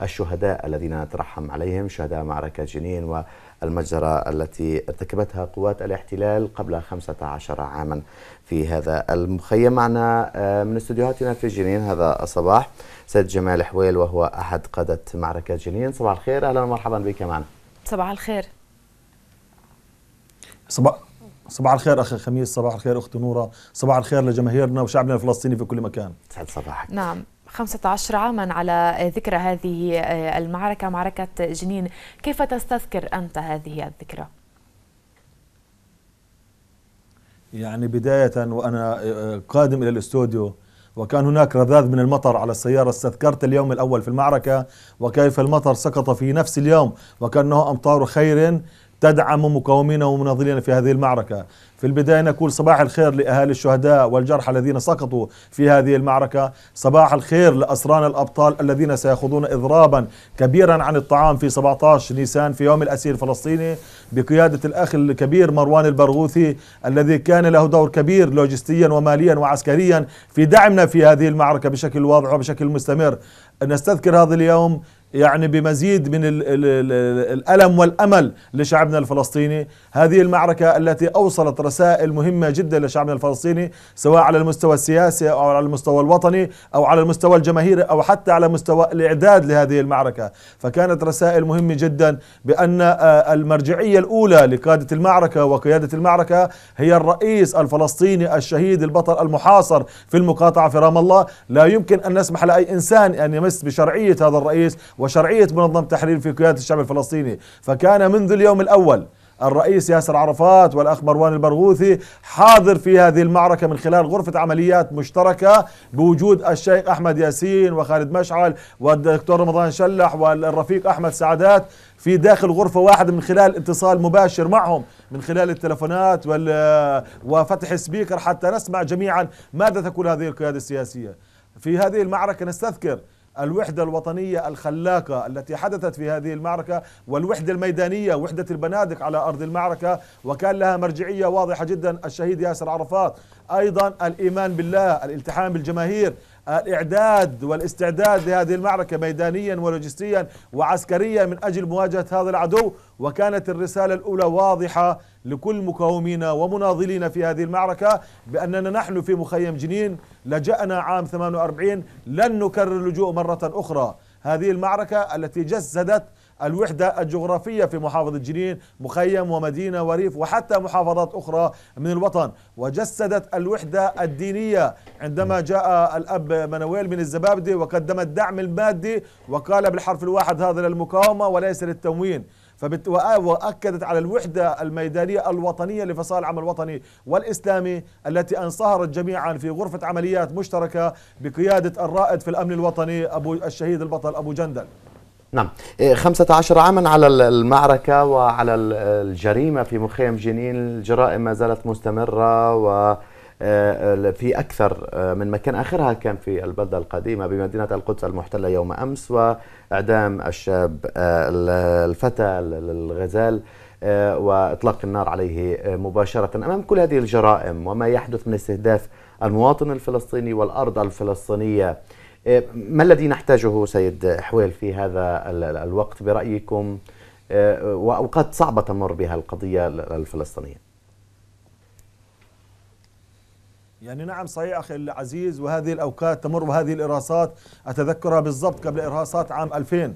والشهداء الذين نترحم عليهم شهداء معركة جنين والمجزره التي ارتكبتها قوات الاحتلال قبل 15 عاما في هذا المخيم. معنا آه، من استديوهاتنا في جنين هذا الصباح سيد جمال حويل وهو أحد قادة معركة جنين. صباح الخير أهلا ومرحبا بك معنا. صباح الخير. صباح صباح الخير أخي خميس صباح الخير أختي نورة صباح الخير لجماهيرنا وشعبنا الفلسطيني في كل مكان. سعد صباحك. نعم. 15 عاما على ذكرى هذه آه، المعركة معركة جنين كيف تستذكر أنت هذه الذكرى؟ يعني بداية وأنا آه، قادم إلى الاستوديو وكان هناك رذاذ من المطر على السيارة استذكرت اليوم الأول في المعركة وكيف المطر سقط في نفس اليوم وكأنه أمطار خير تدعم مقاومين ومناضلين في هذه المعركة. في البداية نقول صباح الخير لأهالي الشهداء والجرحى الذين سقطوا في هذه المعركة. صباح الخير لأسران الأبطال الذين سيخوضون إضرابا كبيرا عن الطعام في 17 نيسان في يوم الأسير الفلسطيني بقيادة الأخ الكبير مروان البرغوثي الذي كان له دور كبير لوجستيا وماليا وعسكريا في دعمنا في هذه المعركة بشكل واضح وبشكل مستمر. نستذكر هذا اليوم يعني بمزيد من الألم والأمل لشعبنا الفلسطيني. هذه المعركة التي أوصلت رسائل مهمة جدا لشعبنا الفلسطيني سواء على المستوى السياسي أو على المستوى الوطني أو على المستوى الجماهيري أو حتى على مستوى الإعداد لهذه المعركة. فكانت رسائل مهمة جدا بأن آه، المرجعية الأولى لقادة المعركة وقيادة المعركة هي الرئيس الفلسطيني الشهيد البطل المحاصر في المقاطعة في رام الله. لا يمكن أن نسمح لأي إنسان أن يمس بشرعية هذا الرئيس وشرعية منظمة تحرير في قيادة الشعب الفلسطيني. فكان منذ اليوم الأول الرئيس ياسر عرفات والأخ مروان البرغوثي حاضر في هذه المعركة من خلال غرفة عمليات مشتركة بوجود الشيخ أحمد ياسين وخالد مشعل والدكتور رمضان شلح والرفيق أحمد سعدات في داخل غرفة واحدة من خلال اتصال مباشر معهم من خلال التلفونات وفتح سبيكر حتى نسمع جميعا ماذا تقول هذه القيادة السياسية. في هذه المعركة نستذكر الوحدة الوطنية الخلاقة التي حدثت في هذه المعركة والوحدة الميدانية وحدة البنادق على أرض المعركة وكان لها مرجعية واضحة جدا الشهيد ياسر عرفات. أيضا الإيمان بالله الالتحام بالجماهير الإعداد والاستعداد لهذه المعركة ميدانيا ولوجستيا وعسكريا من أجل مواجهة هذا العدو وكانت الرسالة الأولى واضحة لكل مقاومينا ومناضلين في هذه المعركة بأننا نحن في مخيم جنين لجأنا عام 48 لن نكرر اللجوء مرة أخرى. هذه المعركة التي جسدت الوحدة الجغرافية في محافظة جنين مخيم ومدينة وريف وحتى محافظات أخرى من الوطن. وجسدت الوحدة الدينية عندما جاء الأب منويل من الزبابدي وقدم الدعم المادي وقال بالحرف الواحد هذا للمقاومة وليس للتموين. فبت... وأكدت على الوحدة الميدانية الوطنية لفصائل العمل الوطني والإسلامي التي انصهرت جميعا في غرفة عمليات مشتركة بقيادة الرائد في الأمن الوطني أبو الشهيد البطل أبو جندل. نعم. 15 إيه، عاما على المعركة وعلى الجريمة في مخيم جنين. الجرائم ما زالت مستمرة و آه، في أكثر آه، من مكان. آخرها كان في البلدة القديمة بمدينة القدس المحتلة يوم أمس وإعدام الشاب آه، الفتى الغزال وإطلاق النار عليه مباشرة أمام كل هذه الجرائم وما يحدث من استهداف المواطن الفلسطيني والأرض الفلسطينية. ما الذي نحتاجه سيد حويل في هذا الوقت برأيكم؟ وأوقات صعبة تمر بها القضية الفلسطينية. يعني نعم صحيح أخي العزيز وهذه الأوقات تمر وهذه الإرهاصات أتذكرها بالضبط قبل إرهاصات عام 2000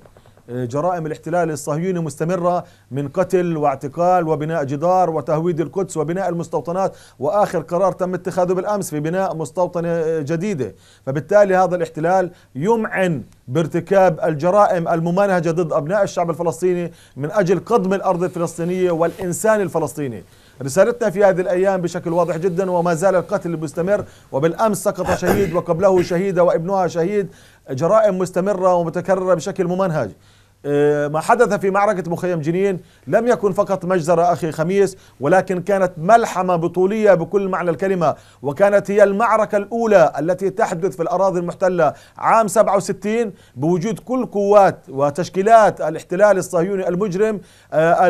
جرائم الاحتلال الصهيوني مستمرة من قتل واعتقال وبناء جدار وتهويد القدس وبناء المستوطنات وآخر قرار تم اتخاذه بالأمس في بناء مستوطنة جديدة. فبالتالي هذا الاحتلال يمعن بارتكاب الجرائم الممنهجة ضد أبناء الشعب الفلسطيني من أجل قضم الأرض الفلسطينية والإنسان الفلسطيني. رسالتنا في هذه الأيام بشكل واضح جدا وما زال القتل مستمر. وبالأمس سقط شهيد وقبله شهيدة وابنها شهيد. جرائم مستمرة ومتكررة بشكل ممنهج ما حدث في معركة مخيم جنين لم يكن فقط مجزرة أخي خميس ولكن كانت ملحمة بطولية بكل معنى الكلمة وكانت هي المعركة الأولى التي تحدث في الأراضي المحتلة عام 67 بوجود كل قوات وتشكيلات الاحتلال الصهيوني المجرم آه،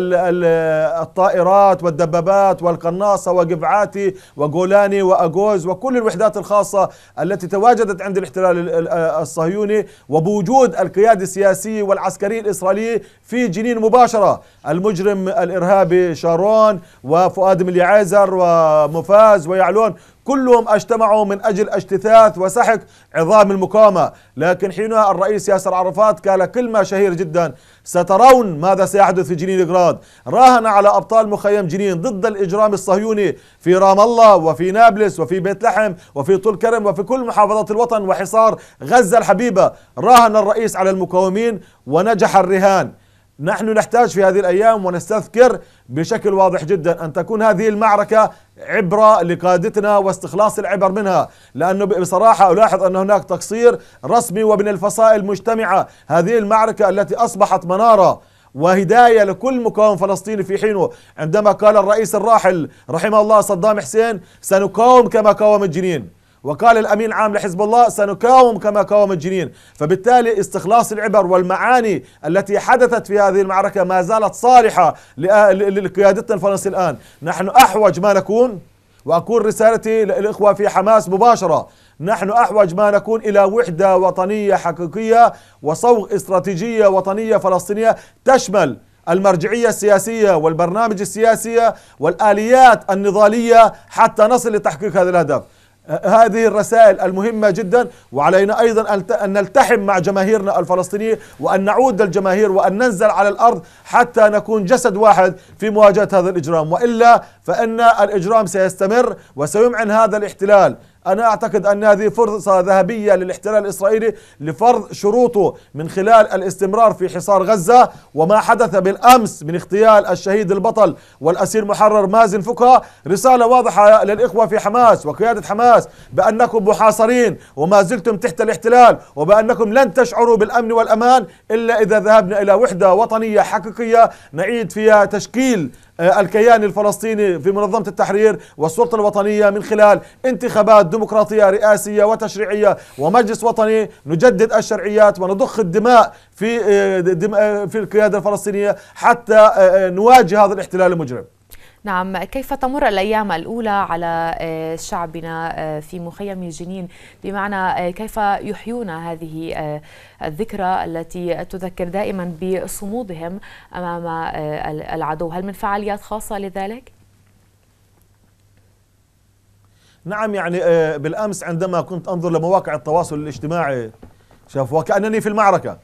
الطائرات والدبابات والقناصة وقفعاتي وجولاني وأجوز وكل الوحدات الخاصة التي تواجدت عند الاحتلال الصهيوني وبوجود القيادة السياسية والعسكرية الإسرائيلي في جنين مباشرة. المجرم الإرهابي شارون وفؤاد مليعيزر ومفاز ويعلون كلهم اجتمعوا من أجل اجتثاث وسحق عظام المقاومه، لكن حينها الرئيس ياسر عرفات قال كلمة شهيره جدا: سترون ماذا سيحدث في جنين جراد، راهن على أبطال مخيم جنين ضد الإجرام الصهيوني في رام الله وفي نابلس وفي بيت لحم وفي طول كرم وفي كل محافظات الوطن وحصار غزة الحبيبة، راهن الرئيس على المقاومين ونجح الرهان. نحن نحتاج في هذه الأيام ونستذكر بشكل واضح جدا أن تكون هذه المعركة عبره لقادتنا واستخلاص العبر منها. لأنه بصراحة ألاحظ أن هناك تقصير رسمي ومن الفصائل مجتمعه هذه المعركة التي أصبحت منارة وهداية لكل مقاوم فلسطيني في حينه. عندما قال الرئيس الراحل رحمه الله صدام حسين سنقاوم كما قاوم الجنين. وقال الأمين العام لحزب الله سنقاوم كما قاوم الجنين. فبالتالي استخلاص العبر والمعاني التي حدثت في هذه المعركة ما زالت صالحه لقيادتنا الفلسطينيه الآن. نحن أحوج ما نكون واقول رسالتي للإخوة في حماس مباشرة. نحن أحوج ما نكون إلى وحدة وطنية حقيقية وصوغ استراتيجية وطنية فلسطينية تشمل المرجعية السياسية والبرنامج السياسية والآليات النضالية حتى نصل لتحقيق هذا الهدف. هذه الرسائل المهمة جدا وعلينا أيضا أن نلتحم مع جماهيرنا الفلسطينية وأن نعود للجماهير وأن ننزل على الأرض حتى نكون جسد واحد في مواجهة هذا الإجرام. وإلا فإن الإجرام سيستمر وسيمعن هذا الاحتلال. أنا أعتقد أن هذه فرصة ذهبية للاحتلال الإسرائيلي لفرض شروطه من خلال الاستمرار في حصار غزة وما حدث بالأمس من اغتيال الشهيد البطل والأسير محرر مازن فكها رسالة واضحة للإخوة في حماس وقيادة حماس بأنكم محاصرين وما زلتم تحت الاحتلال وبأنكم لن تشعروا بالأمن والأمان إلا إذا ذهبنا إلى وحدة وطنية حقيقية نعيد فيها تشكيل الكيان الفلسطيني في منظمة التحرير والسلطة الوطنية من خلال انتخابات ديمقراطية رئاسية وتشريعية ومجلس وطني نجدد الشرعيات ونضخ الدماء في في القيادة الفلسطينية حتى نواجه هذا الاحتلال المجرم. نعم كيف تمر الأيام الأولى على آه، شعبنا آه، في مخيم جنين بمعنى آه، كيف يحيون هذه الذكرى التي تذكر دائما بصمودهم أمام العدو هل من فعاليات خاصة لذلك؟ نعم يعني بالأمس عندما كنت أنظر لمواقع التواصل الاجتماعي شوف وكأنني في المعركة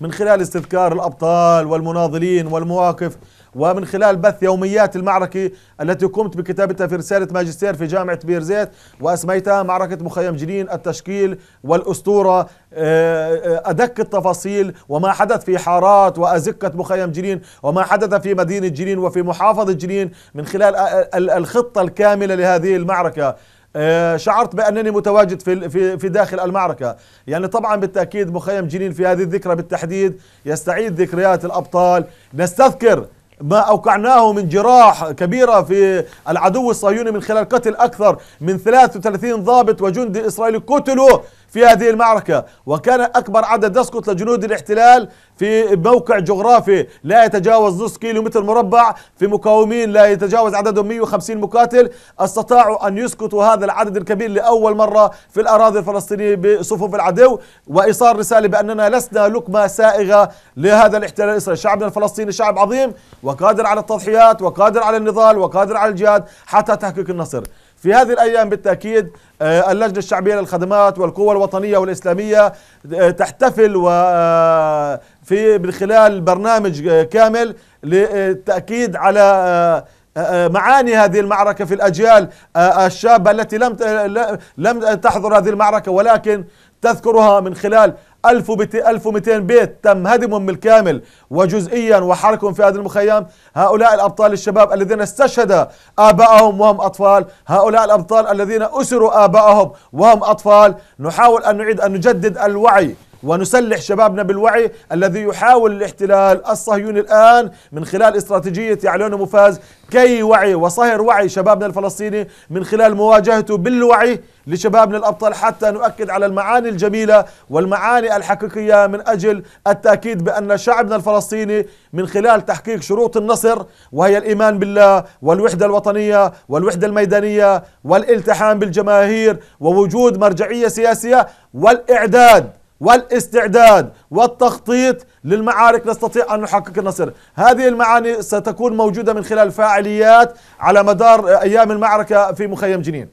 من خلال استذكار الأبطال والمناضلين والمواقف ومن خلال بث يوميات المعركة التي قمت بكتابتها في رسالة ماجستير في جامعة بيرزيت وأسميتها معركة مخيم جنين التشكيل والأسطورة آه، آه، أدق التفاصيل وما حدث في حارات وأزقة مخيم جنين وما حدث في مدينة جنين وفي محافظة جنين من خلال الخطة الكاملة لهذه المعركة. آه، شعرت بأنني متواجد في في في داخل المعركة، يعني طبعا بالتأكيد مخيم جنين في هذه الذكرى بالتحديد يستعيد ذكريات الأبطال، نستذكر ما أوقعناه من جراح كبيرة في العدو الصهيوني من خلال قتل أكثر من 33 ضابط وجندي إسرائيلي قتلوا في هذه المعركة. وكان أكبر عدد يسقط لجنود الاحتلال في موقع جغرافي لا يتجاوز نصف كيلو متر مربع. في مقاومين لا يتجاوز عددهم 150 مقاتل. استطاعوا أن يسقطوا هذا العدد الكبير لأول مرة في الأراضي الفلسطينية بصفوف العدو. وإيصال رسالة بأننا لسنا لقمة سائغة لهذا الاحتلال الإسرائيلي. شعبنا الفلسطيني شعب عظيم وقادر على التضحيات وقادر على النضال وقادر على الجهاد حتى تحقيق النصر. في هذه الأيام بالتأكيد آه، اللجنة الشعبية للخدمات والقوى الوطنية والإسلامية آه، تحتفل و آه، في من خلال برنامج كامل للتأكيد على معاني هذه المعركة في الأجيال الشابة التي لم لم تحضر هذه المعركة ولكن تذكرها من خلال 1200 بيت تم هدمهم بالكامل وجزئيا وحركهم في هذا المخيم. هؤلاء الأبطال الشباب الذين استشهد آبائهم وهم أطفال. هؤلاء الأبطال الذين أسروا آبائهم وهم أطفال. نحاول أن نعيد أن نجدد الوعي ونسلح شبابنا بالوعي الذي يحاول الاحتلال الصهيوني الآن من خلال استراتيجية يعلون مفاز كي وعي وصهر وعي شبابنا الفلسطيني من خلال مواجهته بالوعي لشبابنا الأبطال حتى نؤكد على المعاني الجميلة والمعاني الحقيقية من أجل التأكيد بأن شعبنا الفلسطيني من خلال تحقيق شروط النصر وهي الإيمان بالله والوحدة الوطنية والوحدة الميدانية والالتحام بالجماهير ووجود مرجعية سياسية والإعداد والاستعداد والتخطيط للمعارك نستطيع أن نحقق النصر. هذه المعاني ستكون موجودة من خلال فاعليات على مدار أيام المعركة في مخيم جنين.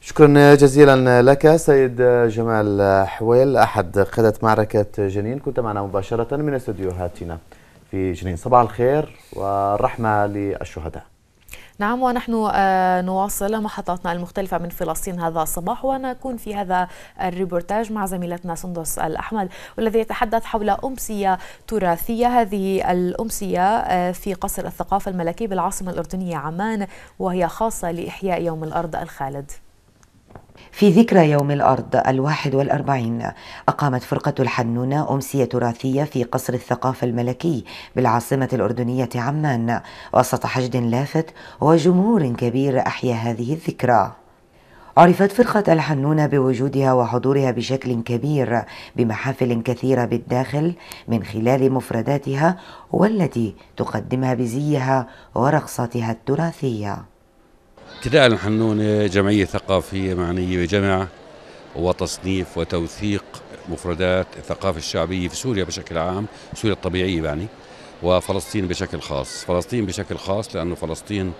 شكرا جزيلا لك سيد جمال حويل أحد قادة معركة جنين. كنت معنا مباشرة من استديوهاتنا في جنين. صباح الخير والرحمة للشهداء. نعم ونحن آه، نواصل محطاتنا المختلفة من فلسطين هذا الصباح ونكون في هذا الريبورتاج مع زميلتنا سندس الأحمد والذي يتحدث حول أمسية تراثية. هذه الأمسية آه، في قصر الثقافة الملكي بالعاصمة الأردنية عمان وهي خاصة لإحياء يوم الأرض الخالد. في ذكرى يوم الأرض الواحد والأربعين أقامت فرقة الحنونة أمسية تراثية في قصر الثقافة الملكي بالعاصمة الأردنية عمان وسط حشد لافت وجمهور كبير أحيا هذه الذكرى. عرفت فرقة الحنونة بوجودها وحضورها بشكل كبير بمحافل كثيرة بالداخل من خلال مفرداتها والتي تقدمها بزيها ورقصاتها التراثية. ابتداء الحنونة جمعية ثقافية معنية بجمع وتصنيف وتوثيق مفردات الثقافة الشعبية في سوريا بشكل عام سوريا الطبيعية يعني وفلسطين بشكل خاص. فلسطين بشكل خاص لأنه فلسطين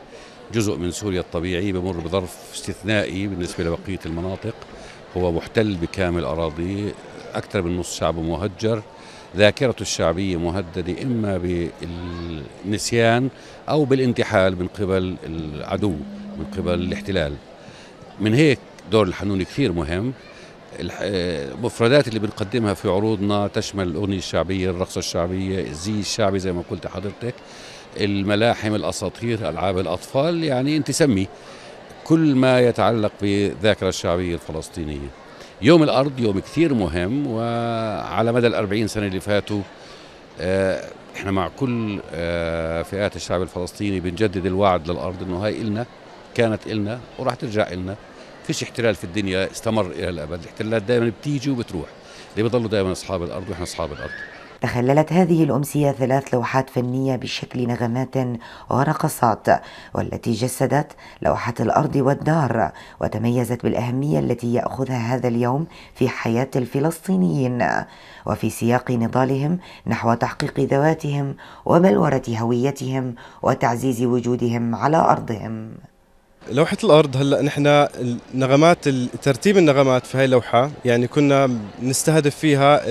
جزء من سوريا الطبيعي بمر بظرف استثنائي بالنسبة لبقية المناطق. هو محتل بكامل أراضيه أكثر من نصف شعبه مهجر. ذاكرته الشعبية مهددة إما بالنسيان أو بالانتحال من قبل العدو. من قبل الاحتلال. من هيك دور الحنون كثير مهم. المفردات اللي بنقدمها في عروضنا تشمل الأغنية الشعبية الرقصة الشعبية الزي الشعبي زي ما قلت حضرتك الملاحم الأساطير ألعاب الأطفال يعني أنت سمي كل ما يتعلق بالذاكرة الشعبية الفلسطينية. يوم الأرض يوم كثير مهم وعلى مدى الأربعين سنة اللي فاتوا آه، إحنا مع كل آه، فئات الشعب الفلسطيني بنجدد الوعد للأرض إنه هاي إلنا. كانت إلنا وراح ترجع إلنا. فيش احتلال في الدنيا استمر إلى الأبد. الاحتلالات دائما بتيجي وبتروح. اللي بيضلوا دائما أصحاب الأرض وإحنا أصحاب الأرض. تخللت هذه الأمسية ثلاث لوحات فنية بشكل نغمات ورقصات والتي جسدت لوحة الأرض والدار وتميزت بالأهمية التي يأخذها هذا اليوم في حياة الفلسطينيين. وفي سياق نضالهم نحو تحقيق ذواتهم وبلورة هويتهم وتعزيز وجودهم على أرضهم. لوحة الأرض هلأ نحن نغمات ترتيب النغمات في هاي اللوحة يعني كنا نستهدف فيها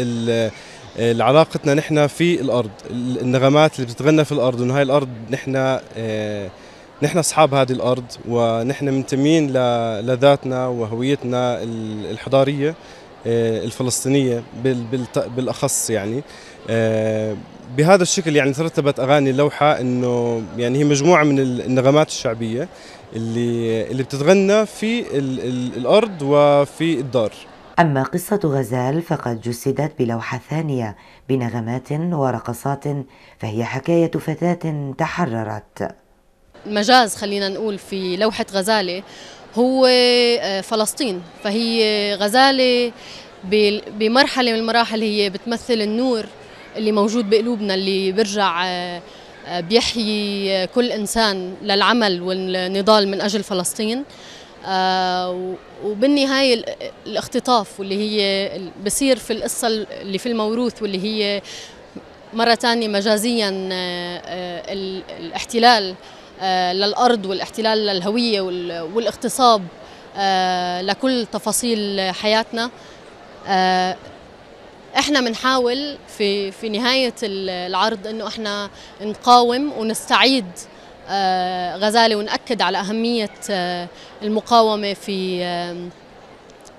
علاقتنا نحن في الأرض النغمات اللي بتتغنى في الأرض انه هاي الأرض نحن آه، نحن أصحاب هذه الأرض ونحن منتمين لذاتنا وهويتنا الحضارية آه، الفلسطينية بالأخص يعني آه، بهذا الشكل يعني ترتبت أغاني اللوحه إنه يعني هي مجموعة من النغمات الشعبية اللي اللي بتتغنى في الأرض وفي الدار. أما قصة غزال فقد جسدت بلوحة ثانية بنغمات ورقصات فهي حكاية فتاة تحررت. مجاز خلينا نقول في لوحة غزالة هو آه، فلسطين. فهي غزالة بمرحلة من المراحل هي بتمثل النور اللي موجود بقلوبنا اللي بيرجع آه، آه، بيحيي كل إنسان للعمل والنضال من أجل فلسطين. آه، وبالنهاية الاختطاف واللي هي بصير في القصة اللي في الموروث واللي هي مرة ثانية مجازيا الاحتلال للأرض والاحتلال للهوية والاغتصاب لكل تفاصيل حياتنا. إحنا بنحاول في في نهاية العرض إنه إحنا نقاوم ونستعيد آه، غزالة ونأكد على أهمية آه، المقاومة في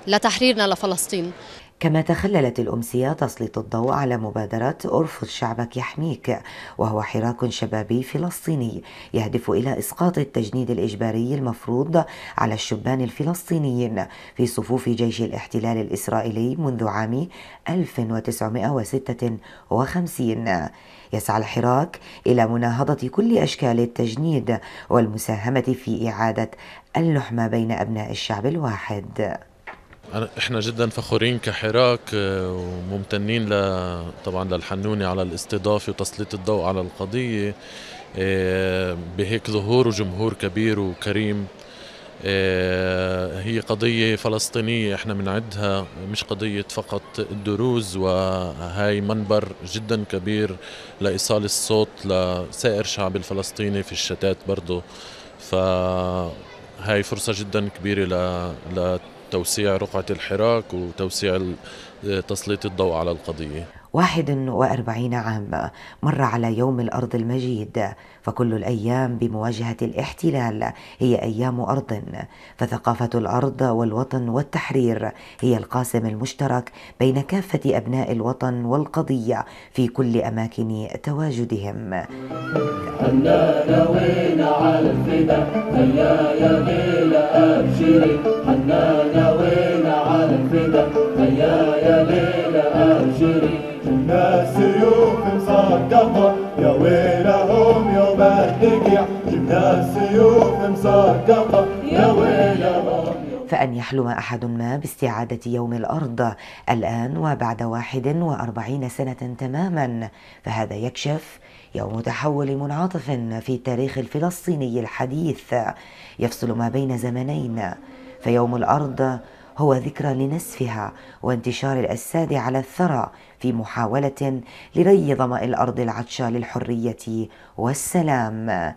لتحريرنا لفلسطين. كما تخللت الأمسية تسليط الضوء على مبادرة أرفض شعبك يحميك وهو حراك شبابي فلسطيني يهدف إلى إسقاط التجنيد الإجباري المفروض على الشبان الفلسطينيين في صفوف جيش الاحتلال الإسرائيلي منذ عام 1956 يسعى الحراك إلى مناهضة كل أشكال التجنيد والمساهمة في إعادة اللحمة بين أبناء الشعب الواحد. إحنا جدا فخورين كحراك آه، وممتنين ل طبعا للحنوني على الاستضافة وتسليط الضوء على القضية. آه، بهيك ظهور وجمهور كبير وكريم. آه، هي قضية فلسطينية إحنا بنعدها مش قضية فقط الدروز وهاي منبر جدا كبير لإيصال الصوت لسائر الشعب الفلسطيني في الشتات برضه فهاي فرصة جدا كبيرة لتوسيع رقعة الحراك وتوسيع تسليط الضوء على القضية. 41 عام. مر على يوم الأرض المجيد فكل الأيام بمواجهة الاحتلال هي أيام أرض. فثقافة الأرض والوطن والتحرير هي القاسم المشترك بين كافة أبناء الوطن والقضية في كل أماكن تواجدهم. حنانا وين على الفدا هيا يا ليلى أبشري. حنانا وين على الفدا. هيا يا ليلى أبشري جبنا سيوف مسقطة يا ويلهم يوم الدقيع. جبنا سيوف مسقطة يا ويلهم. فأن يحلم أحد ما باستعادة يوم الأرض. الآن وبعد واحد وأربعين سنة تماما. فهذا يكشف يوم تحول منعطف في التاريخ الفلسطيني الحديث. يفصل ما بين زمنين. فيوم الأرض هو ذكرى لنسفها وانتشار الأجساد على الثرى في محاولة لري ظمأ الأرض العطشة للحرية والسلام.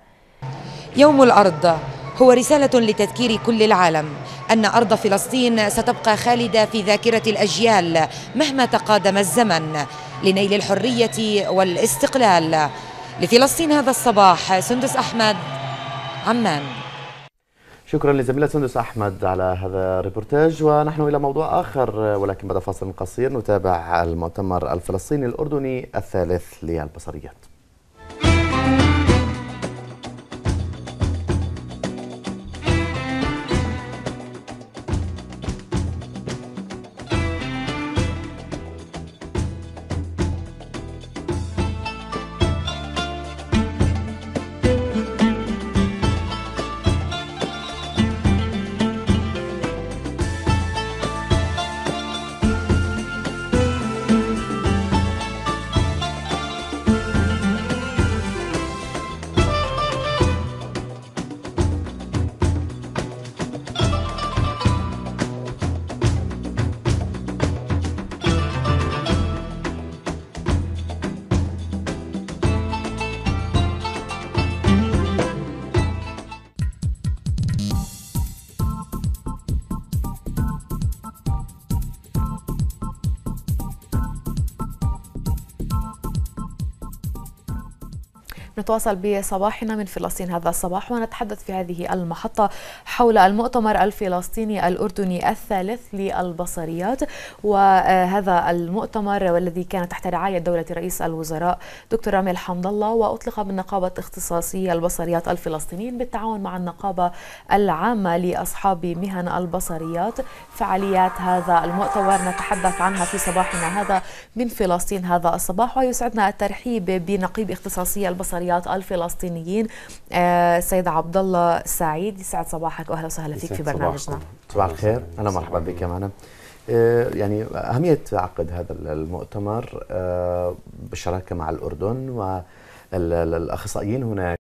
يوم الأرض. هو رسالة لتذكير كل العالم أن أرض فلسطين ستبقى خالدة في ذاكرة الأجيال مهما تقادم الزمن لنيل الحرية والاستقلال. لفلسطين هذا الصباح سندس أحمد عمان. شكرا لزميلة سندس أحمد على هذا الريبورتاج. ونحن إلى موضوع آخر ولكن بعد فاصل قصير نتابع المؤتمر الفلسطيني الأردني الثالث للبصريات. نتواصل بصباحنا من فلسطين هذا الصباح ونتحدث في هذه المحطة حول المؤتمر الفلسطيني الأردني الثالث للبصريات. وهذا المؤتمر والذي كان تحت رعاية دولة رئيس الوزراء دكتور رامي حمد الله وأطلق من نقابة اختصاصي البصريات الفلسطينيين بالتعاون مع النقابة العامة لأصحاب مهن البصريات. فعاليات هذا المؤتمر نتحدث عنها في صباحنا هذا من فلسطين هذا الصباح. ويسعدنا الترحيب بنقيب اختصاصي البصريات الفلسطينيين آه، سيد عبد الله سعيد يسعد صباحك وأهلا وسهلا فيك في برنامجنا. صباح الخير. أهلا مرحبا بك معنا آه، يعني أهمية عقد هذا المؤتمر آه، بالشراكة مع الأردن والأخصائيين هناك.